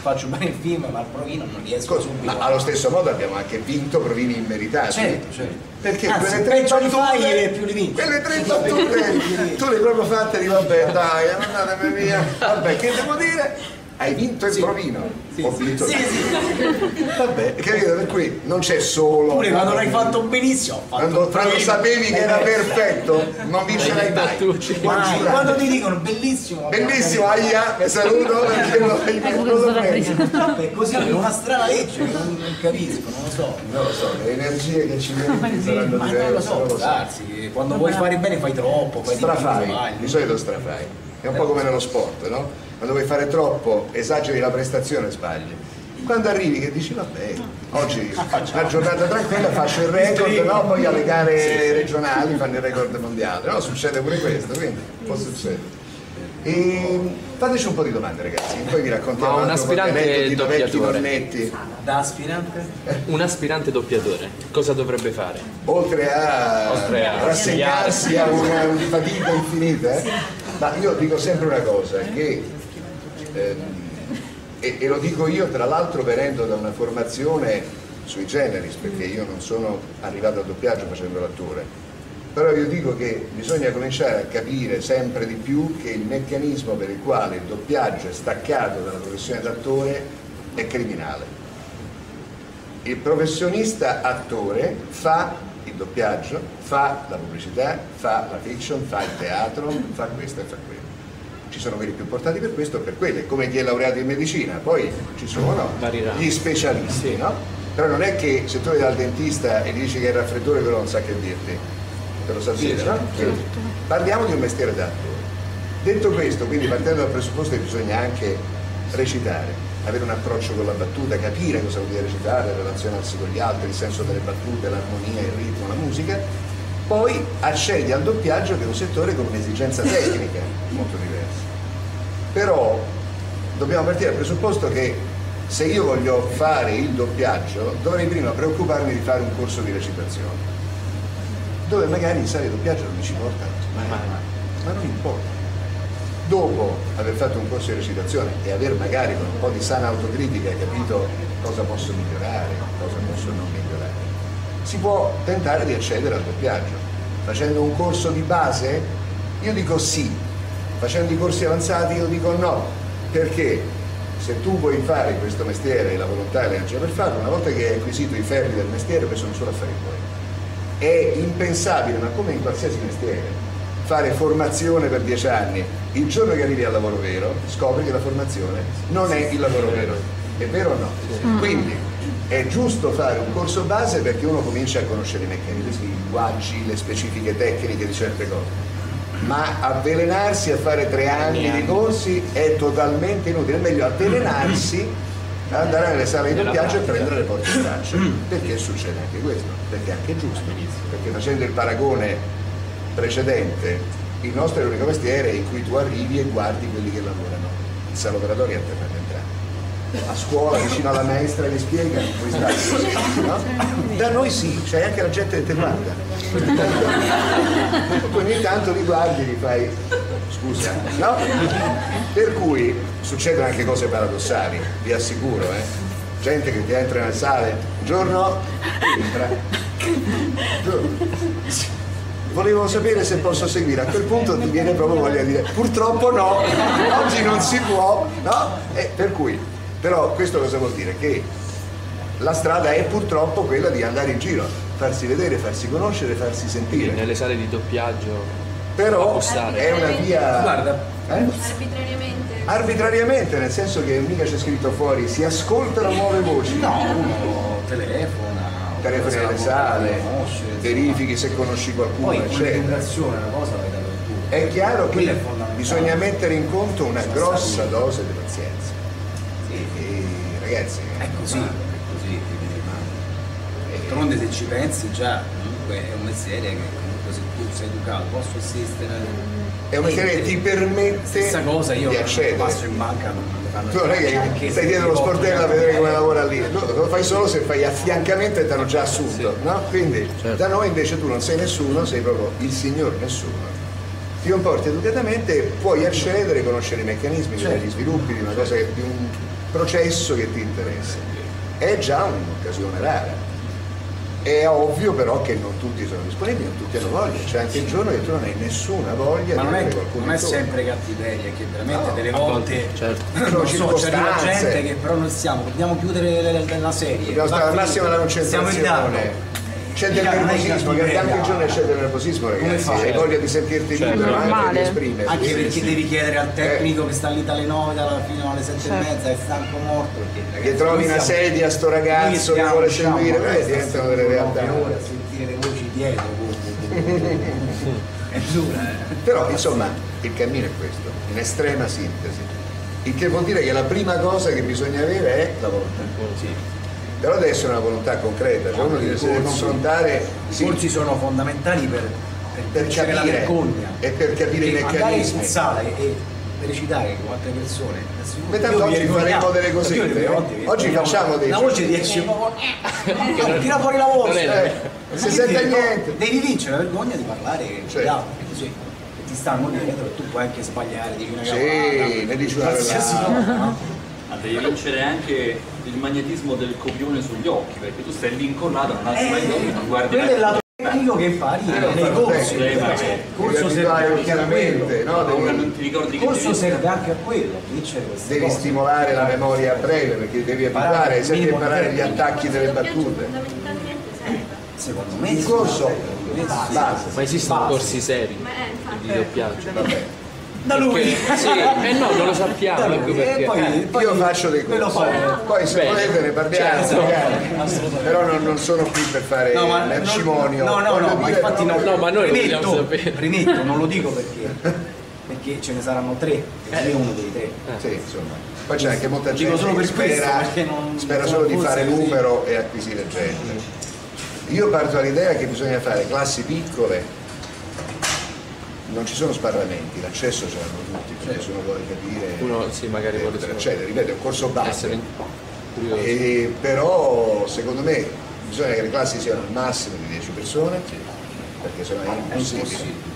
faccio bene il film, ma al provino non riesco Scusa, subito. Ma allo stesso modo abbiamo anche vinto provini immeritati. Certo, certo. Perché Anzi, quelle tre battute, e più li vinci. quelle tre battute, tu le hai proprio fatte di vabbè, dai, andatemi via. Vabbè, che devo dire? Hai vinto il Sì. provino. Sì, Ho vinto sì, sì. Vabbè, capito? Per cui non c'è solo. Pure quando l'hai fatto benissimo, fatto Quando, quando sapevi che era Eh, perfetto, non vincerai mai. Giurare. Quando ti dicono bellissimo, Bellissimo, aia, mi saluto perché non hai preso. purtroppo è così, è una strana legge che non, non capisco, non lo so. Non lo so, le energie che ci metti saranno Ma non diverse, lo non so, lo so. darsi, quando vuoi fare bene fai troppo, Strafai, di solito strafai. È un po' come nello sport, no? Quando vuoi fare troppo, esageri la prestazione e sbagli. Quando arrivi che dici vabbè, oggi una giornata tranquilla, faccio il record, no? Poi alle gare regionali fanno il record mondiale, no? Succede pure questo, quindi può succedere. E fateci un po' di domande ragazzi, poi vi raccontiamo Ma un aspirante doppiatore. Da aspirante? Un aspirante doppiatore, cosa dovrebbe fare? oltre a, Oltre a rassegnarsi a una fatica infinita, eh? Ma io dico sempre una cosa, che, ehm, e, e lo dico io tra l'altro venendo da una formazione sui generis, perché io non sono arrivato al doppiaggio facendo l'attore, però io dico che bisogna cominciare a capire sempre di più che il meccanismo per il quale il doppiaggio è staccato dalla professione d'attore è criminale. Il professionista attore fa doppiaggio, fa la pubblicità, fa la fiction, fa il teatro, fa questo e fa quello. Ci sono quelli più portati per questo e per quello, è come chi è laureato in medicina, poi ci sono gli specialisti, no? Però non è che se tu vai dal dentista e gli dici che è il raffreddore quello non sa che dirti, te lo sa dire, no? Parliamo di un mestiere d'attore. Detto questo, quindi partendo dal presupposto che bisogna anche recitare, avere un approccio con la battuta, capire cosa vuol dire recitare, relazionarsi con gli altri, il senso delle battute, l'armonia, il ritmo, la musica, poi accedi al doppiaggio che è un settore con un'esigenza tecnica molto diversa. Però dobbiamo partire dal presupposto che se io voglio fare il doppiaggio dovrei prima preoccuparmi di fare un corso di recitazione dove magari in sala di doppiaggio non mi ci portano mai, ma non importa dopo aver fatto un corso di recitazione e aver magari con un po' di sana autocritica capito cosa posso migliorare, cosa posso non migliorare, si può tentare di accedere al doppiaggio. Facendo un corso di base, io dico sì, facendo i corsi avanzati io dico no, perché se tu vuoi fare questo mestiere e la volontà e l'energia per farlo, una volta che hai acquisito i ferri del mestiere, poi sono solo affari tuoi. È impensabile, ma come in qualsiasi mestiere, fare formazione per dieci anni, il giorno che arrivi al lavoro vero scopri che la formazione non è il lavoro vero, è vero o no? Quindi è giusto fare un corso base perché uno comincia a conoscere i meccanismi, i linguaggi, le specifiche tecniche di certe cose. Ma avvelenarsi a fare tre anni di corsi è totalmente inutile, è meglio avvelenarsi andare nelle sale di doppiaggio e prendere le porte in braccio. Perché succede anche questo? Perché è anche giusto. Perché facendo il paragone precedente, il nostro è l'unico mestiere in cui tu arrivi e guardi quelli che lavorano. Il saloperatore è a te per entrare. A scuola, vicino alla maestra che spiega, puoi stare no? Da noi sì, c'è anche la gente che ti guarda. Ogni tanto li guardi e gli fai scusa, no? Per cui succedono anche cose paradossali, vi assicuro, eh. Gente che ti entra nelle sale, buongiorno, entra. Buongiorno. Volevo sapere se posso seguire, a quel punto ti viene proprio voglia di dire purtroppo no, oggi non si può, no? E per cui, però questo cosa vuol dire? Che la strada è purtroppo quella di andare in giro, farsi vedere, farsi conoscere, farsi sentire. Nelle sale di doppiaggio Però è una via... Guarda, Eh? Arbitrariamente. Arbitrariamente, nel senso che mica c'è scritto fuori, si ascoltano nuove voci. no, uno telefona, Telefoni alle sale, verifichi se conosci qualcuno, Poi eccetera. è chiaro che bisogna mettere in conto una grossa dose di pazienza. E, e, ragazzi, È così, è così. ma- D'altronde se ci pensi già comunque è un mestiere che comunque se tu sei educato posso assistere. È un mestiere che ti permette cosa io di accedere. passo in banca non Tu non è che stai dietro lo sportello a vedere come lavora lì, lo fai solo se fai affiancamento e ti hanno già assunto, no? Quindi da noi invece tu non sei nessuno, sei proprio il signor nessuno. Ti comporti educatamente e puoi accedere, conoscere i meccanismi, Certo. gli sviluppi di una cosa, di un processo che ti interessa. È già un'occasione rara. È ovvio però che non tutti sono disponibili, non tutti hanno voglia, c'è anche il giorno che tu non hai nessuna voglia Ma di non è, non è sempre cattiveria, che veramente No, delle volte, certo. Sono non so, c'è arriva circostanze. gente che però non stiamo, dobbiamo chiudere le- la serie. Dobbiamo stare al massimo della Siamo concentrazione. C'è del nervosismo, che anche il giorno c'è del nervosismo, ragazzi. Hai voglia di sentirti Certo. libero anche di esprimerti. Anche perché sì. devi chiedere al tecnico che sta lì dalle 9 dalla- fino alle 7 Certo. e mezza, è stanco morto. Che trovi una sedia a sto ragazzo che vuole seguire, eh, diventano delle realtà. nove ore a sentire le voci dietro. è dura, eh. Però insomma il cammino è questo, in estrema sintesi. Il che vuol dire che la prima cosa che bisogna avere è la volontà. Però deve essere una volontà concreta, cioè uno deve si deve corsi- confrontare I sì, corsi sono fondamentali per, per, Per vincere la capire vergogna. e per capire i meccanismi. in sala e, e recitare con altre persone. adesso Beh, tanto oggi faremo delle cosette, delle eh. Oggi facciamo dei La voce ti esce proprio. No, tira fuori la voce. Eh, non si sente Devi- niente. Devi vincere la vergogna di parlare gli Certo. E ti stanno dietro e tu puoi anche sbagliare, dici una Sì, ne dici una qualsiasi cosa? Ma devi vincere anche il magnetismo del copione sugli occhi, perché tu stai lì incollato, non alzi mai gli occhi, non guardi Quello è il lato tecnico che impari Eh, nei fatto corsi. Devi corso serve chiaramente, no? Paura, Devi- non ti ricordi Il che corso serve anche a quello, devi cose. stimolare la memoria a breve perché devi Imparare sempre imparare gli attacchi delle battute. fondamentalmente serve. Secondo me Il corso Base. base. Ma esistono Base. corsi seri Ma è infatti. di doppiaggio? Da lui. Perché- sì, eh no, non lo sappiamo, Da lui. ecco perché. poi, Eh, poi Io faccio dei quello corsi, poi se Bene. volete ne parliamo, Certo. magari. però non, non sono qui per fare No, ma mercimonio. No, no, Voglio no, ma dire, infatti no, No, ma noi vogliamo sapere. premetto, non lo dico perché, perché ce ne saranno tre, e io uno dei tre. Sì, insomma. Poi c'è anche molta gente solo che spera, non- spera solo di fare così. numero e acquisire gente. Io parto dall'idea che bisogna fare classi piccole, non ci sono sbarramenti, l'accesso ce l'hanno tutti, perché se uno vuole capire Uno, sì, magari eh, vuole per accedere, ripeto, è un corso base. E però secondo me bisogna che le classi siano al massimo di 10 persone, perché sennò è impossibile.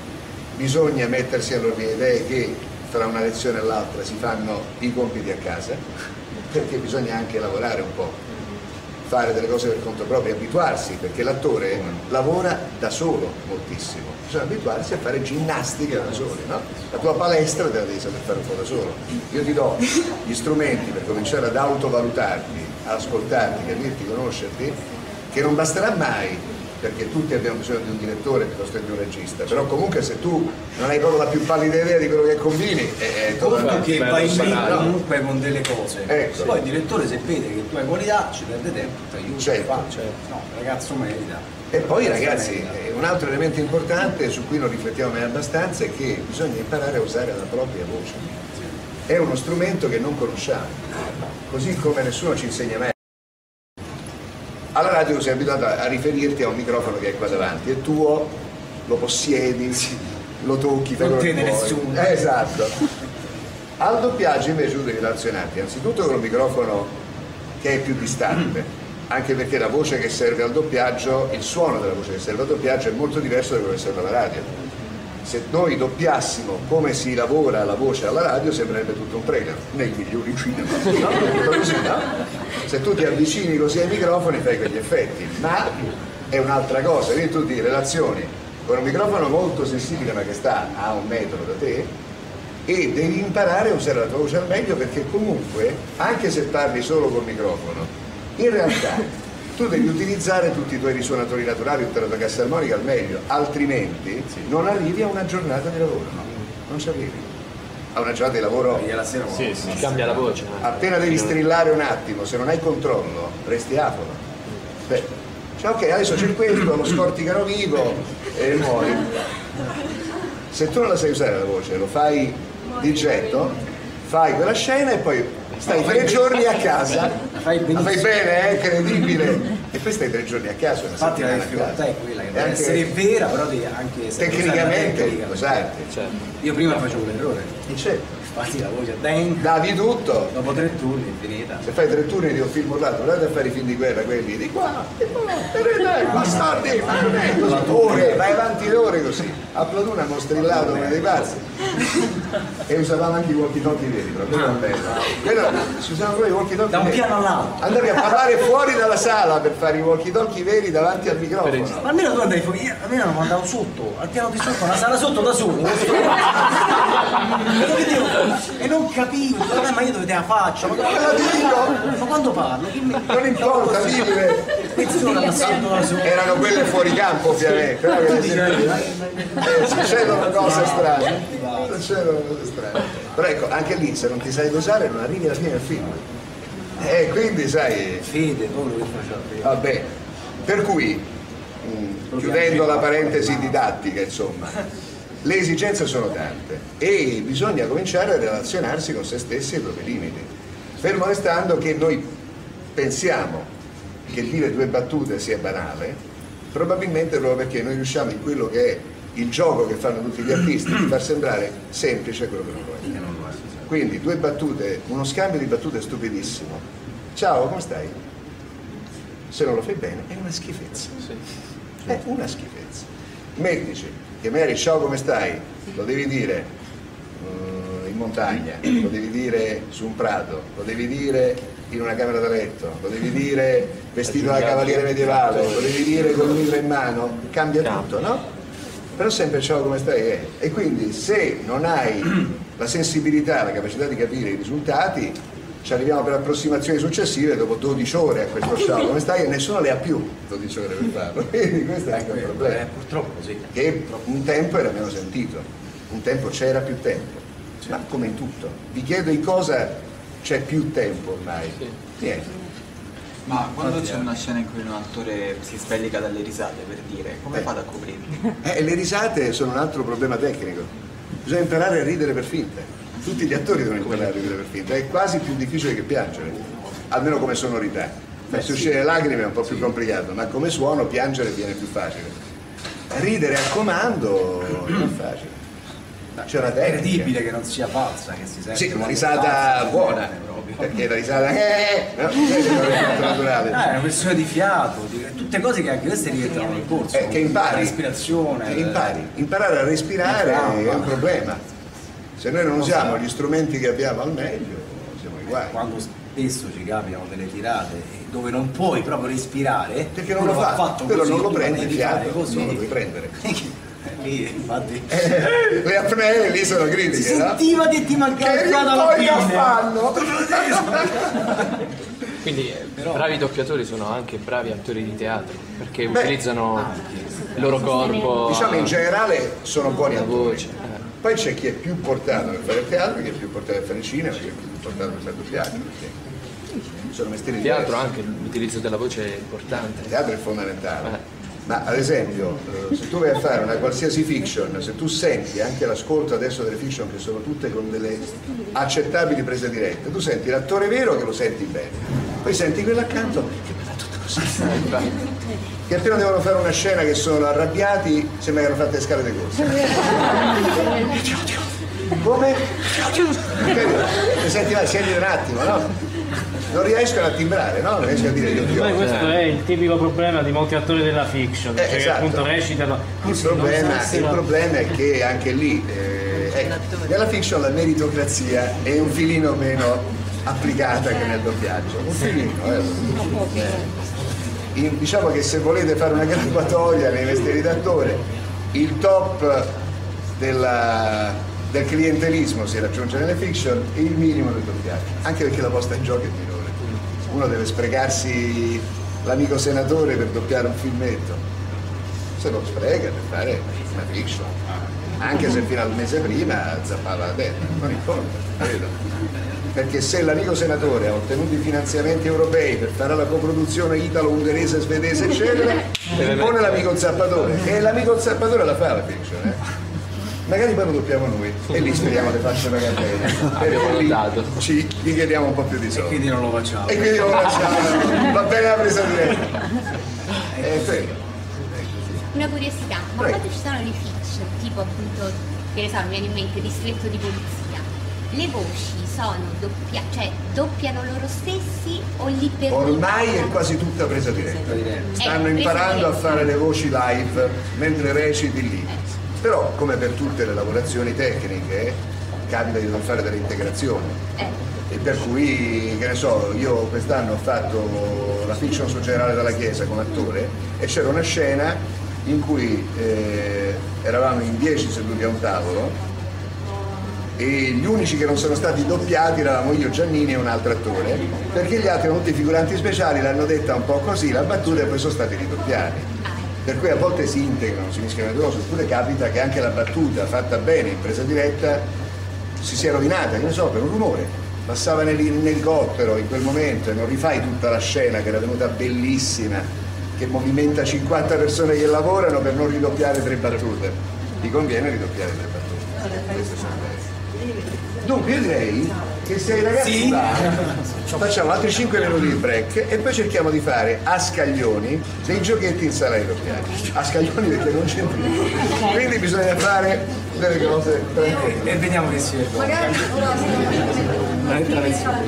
Bisogna mettersi all'ordine di idee che tra una lezione e l'altra si fanno i compiti a casa, perché bisogna anche lavorare un po', fare delle cose per conto proprio, abituarsi, perché l'attore lavora da solo moltissimo, bisogna abituarsi a fare ginnastica da soli, no? La tua palestra te la devi saper fare un po' da solo. Io ti do gli strumenti per cominciare ad autovalutarti, ad ascoltarti, capirti, conoscerti, che non basterà mai, perché tutti abbiamo bisogno di un direttore piuttosto che di un regista, però comunque se tu non hai proprio la più pallida idea di quello che combini, è, totalmente che vai lì banale. comunque con delle cose. Ecco. Poi il direttore se vede che tu hai qualità ci perde tempo, ti aiuta, Certo, fa. certo. No, il ragazzo merita. E poi ragazzi, merita. eh, un altro elemento importante su cui non riflettiamo mai abbastanza è che bisogna imparare a usare la propria voce. È uno strumento che non conosciamo, così come nessuno ci insegna mai. Alla radio sei abituato a riferirti a un microfono che è qua davanti, è tuo, lo possiedi, lo tocchi, fai Non tiene nessuno. Eh, esatto. Al doppiaggio invece tu devi relazionarti anzitutto con un microfono che è più distante, anche perché la voce che serve al doppiaggio, il suono della voce che serve al doppiaggio è molto diverso da quello che serve alla radio. Se noi doppiassimo come si lavora la voce alla radio sembrerebbe tutto un trailer, nei migliori cinema. No? Così, no? Se tu ti avvicini così ai microfoni fai quegli effetti, ma è un'altra cosa, quindi tu ti relazioni con un microfono molto sensibile ma che sta a un metro da te e devi imparare a usare la tua voce al meglio perché comunque, anche se parli solo col microfono, in realtà tu devi utilizzare tutti i tuoi risuonatori naturali, tutta la tua cassa armonica al meglio, altrimenti non arrivi a una giornata di lavoro, non ci arrivi. A una giornata di lavoro la sera Sì, sì, cambia la voce. appena devi strillare un attimo, se non hai controllo, resti aforo. Beh, cioè ok, adesso c'è questo, lo scorticano vivo e muori. Se tu non la sai usare la voce, lo fai di getto, fai quella scena e poi stai tre giorni a casa. La fai La fai bene, è incredibile. E poi stai tre giorni a caso, una Infatti la difficoltà casa. è quella, che deve essere vera, però devi anche saper Tecnicamente, tecnica, perché sai. Io prima facevo l'errore, E c'è. infatti la voce dentro, Davi tutto. dopo tre turni è finita. Se fai tre turni di un film urlato, guardate a fare i film di guerra, quelli di qua, di là, vedete, bastardi, fate così, ore, vai avanti ore così. A Platuna abbiamo strillato come dei pazzi. E usavamo anche i walkie-talkie veri, però quello era bello. Quello, si usavano proprio i walkie-talkie Da un piano all'altro. Andavi a parlare fuori dalla sala per fare i walkie-talkie veri davanti al microfono. Ma almeno tu andavi fuori, io- almeno non andavo sotto, al piano di sotto, una sala sotto da solo. E non capivo, ma io dove te la faccio? Ma, Ma quando parlo? Non importa, vive! Solo. Erano quelle fuori campo ovviamente, eh, succedono cose strane. Cose strane. Però ecco, anche lì se non ti sai dosare non arrivi alla fine del film. E quindi sai, quello che faceva Fede. vabbè. Per cui, mh, chiudendo la parentesi didattica, insomma, le esigenze sono tante e bisogna cominciare a relazionarsi con se stessi e i propri limiti. Fermo restando che noi pensiamo che dire due battute sia banale, probabilmente proprio perché noi riusciamo in quello che è il gioco che fanno tutti gli artisti di far sembrare semplice quello che non lo è. Quindi due battute, uno scambio di battute stupidissimo. Ciao, come stai? Se non lo fai bene è una schifezza. È una schifezza. Medici, che magari ciao come stai, lo devi dire eh, in montagna, lo devi dire su un prato, lo devi dire in una camera da letto, lo devi dire vestito da cavaliere medievale, lo devi dire con un libro in mano, cambia tutto, no? Però sempre ciao come stai è. E quindi se non hai la sensibilità, la capacità di capire i risultati, ci arriviamo per approssimazioni successive dopo 12 ore a questo ciao come stai e nessuno le ha più 12 ore per farlo. Quindi questo è anche un Eh, problema. purtroppo così. Che un tempo era meno sentito, un tempo c'era più tempo, ma come in tutto. Vi chiedo in cosa c'è più tempo ormai. Niente. Ma quando c'è una scena in cui un attore si spellica dalle risate, per dire, come Eh. fate a coprirli? Eh, le risate sono un altro problema tecnico. Bisogna imparare a ridere per finta. Tutti gli attori devono imparare a ridere per finta. È quasi più difficile che piangere, almeno come sonorità. Farsi uscire le lacrime è un po' più complicato, ma come suono piangere viene più facile. Ridere a comando non è facile. C'è una È tecnica. incredibile che non sia falsa, che si sente Sì, una risata buona. Perché la risata eh, no, non è molto naturale. Ah, è una questione di fiato, di- tutte cose che anche queste diventano nel corso. Eh, che impari. La respirazione. Che impari. Imparare a respirare Eh, è un problema. Se noi non usiamo gli strumenti che abbiamo al meglio, siamo guai. Quando spesso ci capitano delle tirate dove non puoi proprio respirare, Perché non quello lo fa, fatto quello così, non lo prendi fiato, così. non lo puoi prendere. Eh, Lì, infatti. Le apnee lì sono Si critiche, no? sentiva che ti mancava Che poi fine. fanno? Quindi eh, bravi doppiatori sono anche bravi attori di teatro, perché Beh, utilizzano il loro corpo. Diciamo in generale sono buoni la attori. voce. eh. Poi c'è chi è più portato per fare teatro, chi è più portato per fare cinema, chi è più portato per fare doppiaggio. perché Sono mestieri Il teatro diversi. anche l'utilizzo della voce è importante. Il teatro è fondamentale. Eh. Ma ad esempio, eh, se tu vai a fare una qualsiasi fiction, se tu senti anche l'ascolto adesso delle fiction che sono tutte con delle accettabili prese dirette, tu senti l'attore vero che lo senti bene, poi senti quello accanto che parla tutto così. Che appena devono fare una scena che sono arrabbiati, sembra che hanno fatto le scale di corsa. Come? Senti là, senti un attimo, no? Non riescono a timbrare, no? Non riescono a dire io ti Poi odio. questo è il tipico problema di molti attori della fiction, Eh, cioè che esatto. appunto recitano Il problema, so il la- problema è che anche lì, eh, ecco, nella fiction la meritocrazia è un filino meno applicata che nel doppiaggio. Un filino, eh. In- diciamo che se volete fare una graduatoria nei mestieri d'attore, il top della- del clientelismo si raggiunge nelle fiction e il minimo del doppiaggio, anche perché la posta in gioco è minore. Uno deve sprecarsi l'amico senatore per doppiare un filmetto, se lo spreca per fare una fiction, anche se fino al mese prima zappava la testa, non importa, capito? Perché se l'amico senatore ha ottenuto i finanziamenti europei per fare la coproduzione italo-ungherese, svedese, eccetera, impone l'amico zappatore e l'amico zappatore la fa la fiction, eh? Magari poi lo doppiamo noi e lì speriamo le facce pagare bene. Abbiamo E notato. Ci gli chiediamo un po' più di soldi. Quindi non lo facciamo. E quindi lo facciamo. Va bene la presa diretta. Eh, prego. Una curiosità, ma quando ci sono le fiction, tipo appunto, che ne so, mi viene in mente distretto di polizia, le voci sono doppia, cioè doppiano loro stessi o lì per Ormai è quasi tutta presa diretta. Stanno imparando a fare le voci live mentre reciti lì. Però, come per tutte le lavorazioni tecniche, capita di dover fare delle integrazioni. E per cui, che ne so, io quest'anno ho fatto la fiction sul generale della Chiesa come attore e c'era una scena in cui eh, eravamo in dieci seduti a un tavolo e gli unici che non sono stati doppiati eravamo io, Giannini e un altro attore, perché gli altri erano tutti figuranti speciali, l'hanno detta un po' così, la battuta e poi sono stati ridoppiati. Per cui a volte si integrano, si mischiano le due cose, oppure capita che anche la battuta fatta bene in presa diretta si sia rovinata, che ne so, per un rumore. Passava nel- in quel momento e non rifai tutta la scena che era venuta bellissima, che movimenta 50 persone che lavorano per non ridoppiare tre battute. Ti conviene ridoppiare tre battute. Dunque io direi che se i ragazzi va, facciamo altri 5 minuti di break e poi cerchiamo di fare a scaglioni dei giochetti in sala doppiaggio. A scaglioni perché non c'è più. Quindi bisogna fare delle cose tranquille. E vediamo che si Magari Non è tradizione.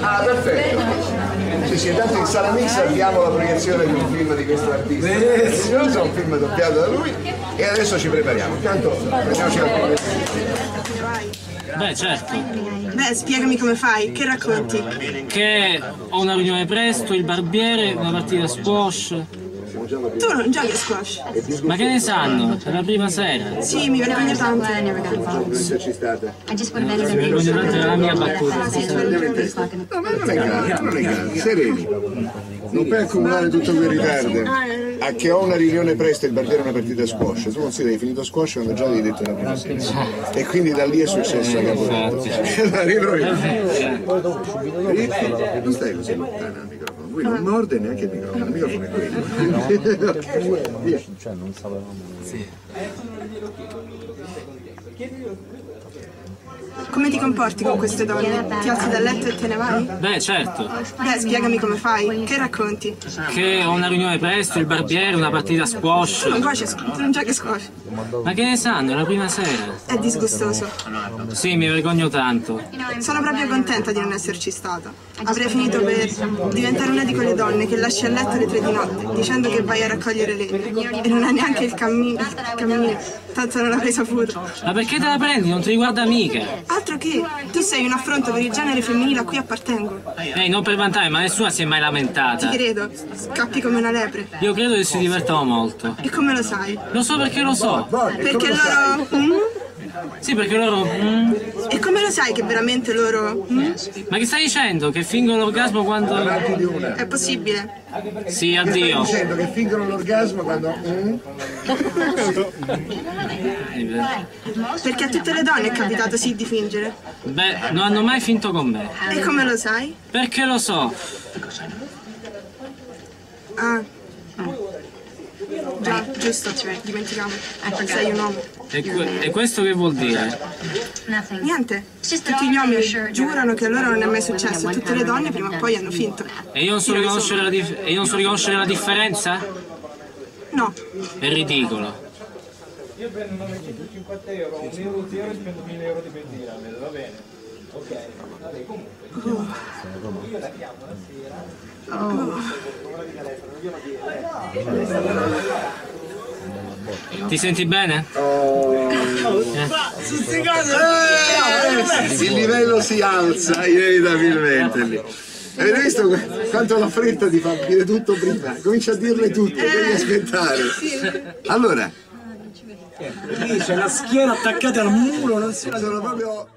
Ah, perfetto. Sì, sì, tanto in sala mix abbiamo la proiezione di un film di questo artista. Meraviglioso, un film doppiato da lui e adesso ci prepariamo. Intanto prendiamoci la Beh, certo. Beh, spiegami come fai, che racconti? Che ho una riunione presto, il barbiere, una partita squash. Tu non giochi a squash? Ma che ne sanno? È la prima sera. Sì, mi vergogno tanto. ci state. Mi vergogno tanto della mia battuta. No, ma non è grave, non è grave, sereni. Non puoi accumulare tutto quel ritardo. A che ho una riunione presto e il barbiere una partita a squash. Tu consideri finito squash quando già avevi detto la prima sera. E quindi da lì è successo la. Allora riproviamo. Ritmo, non stai così lontano al microfono. Lui non morde neanche il microfono, il microfono è quello. Ok, via. Come ti comporti con queste donne? Ti alzi dal letto e te ne vai? Beh, certo. Beh, spiegami come fai, che racconti? Che ho una riunione presto, il barbiere, una partita a Tu squash. non, squ- tu non giochi squash. Ma che ne sanno? È la prima sera. È disgustoso. Sì, mi vergogno tanto. Sono proprio contenta di non esserci stata. Avrei finito per diventare una di quelle donne che lasci a letto alle tre di notte, dicendo che vai a raccogliere legna. E non ha neanche il, cammi- il cammino, tanto non avrei saputo. Ma perché te la prendi? Non ti riguarda mica. Altro che, tu sei un affronto per il genere femminile a cui appartengo. Ehi, non per vantare, ma nessuno si è mai Ti lamentata. credo, scappi come una lepre. Io credo che si divertano molto. E come lo sai? Lo so perché lo so. Perché loro... mm? Sì, perché loro... mm, E come lo sai che veramente loro... mm? Ma che stai dicendo? Che fingono l'orgasmo quando... È possibile? Sì, Stai addio. dicendo che fingono l'orgasmo quando... mm? Perché a tutte le donne è capitato sì di fingere. Beh, non hanno mai finto con me. E come lo sai? Perché lo so. Ah. Già, giusto, dimenticavo. Sei un uomo. E, que- e questo che vuol dire? Niente. Tutti gli uomini giurano che a loro non è mai successo tutte le donne prima o poi hanno finto. E io non so riconoscere la, dif- e io non so riconoscere la differenza? No. È ridicolo. Io prendo 950 euro, 1 euro di euro e spendo 1000 euro di benzina, va bene? Ok, vabbè, comunque. Io la chiamo la sera. Ti senti bene? Eh, il livello si alza inevitabilmente lì. Avete visto quanto la fretta ti fa dire tutto prima? Comincia a dirle tutte, devi aspettare. Allora, Lì c'è la schiena attaccata al muro, non si sono proprio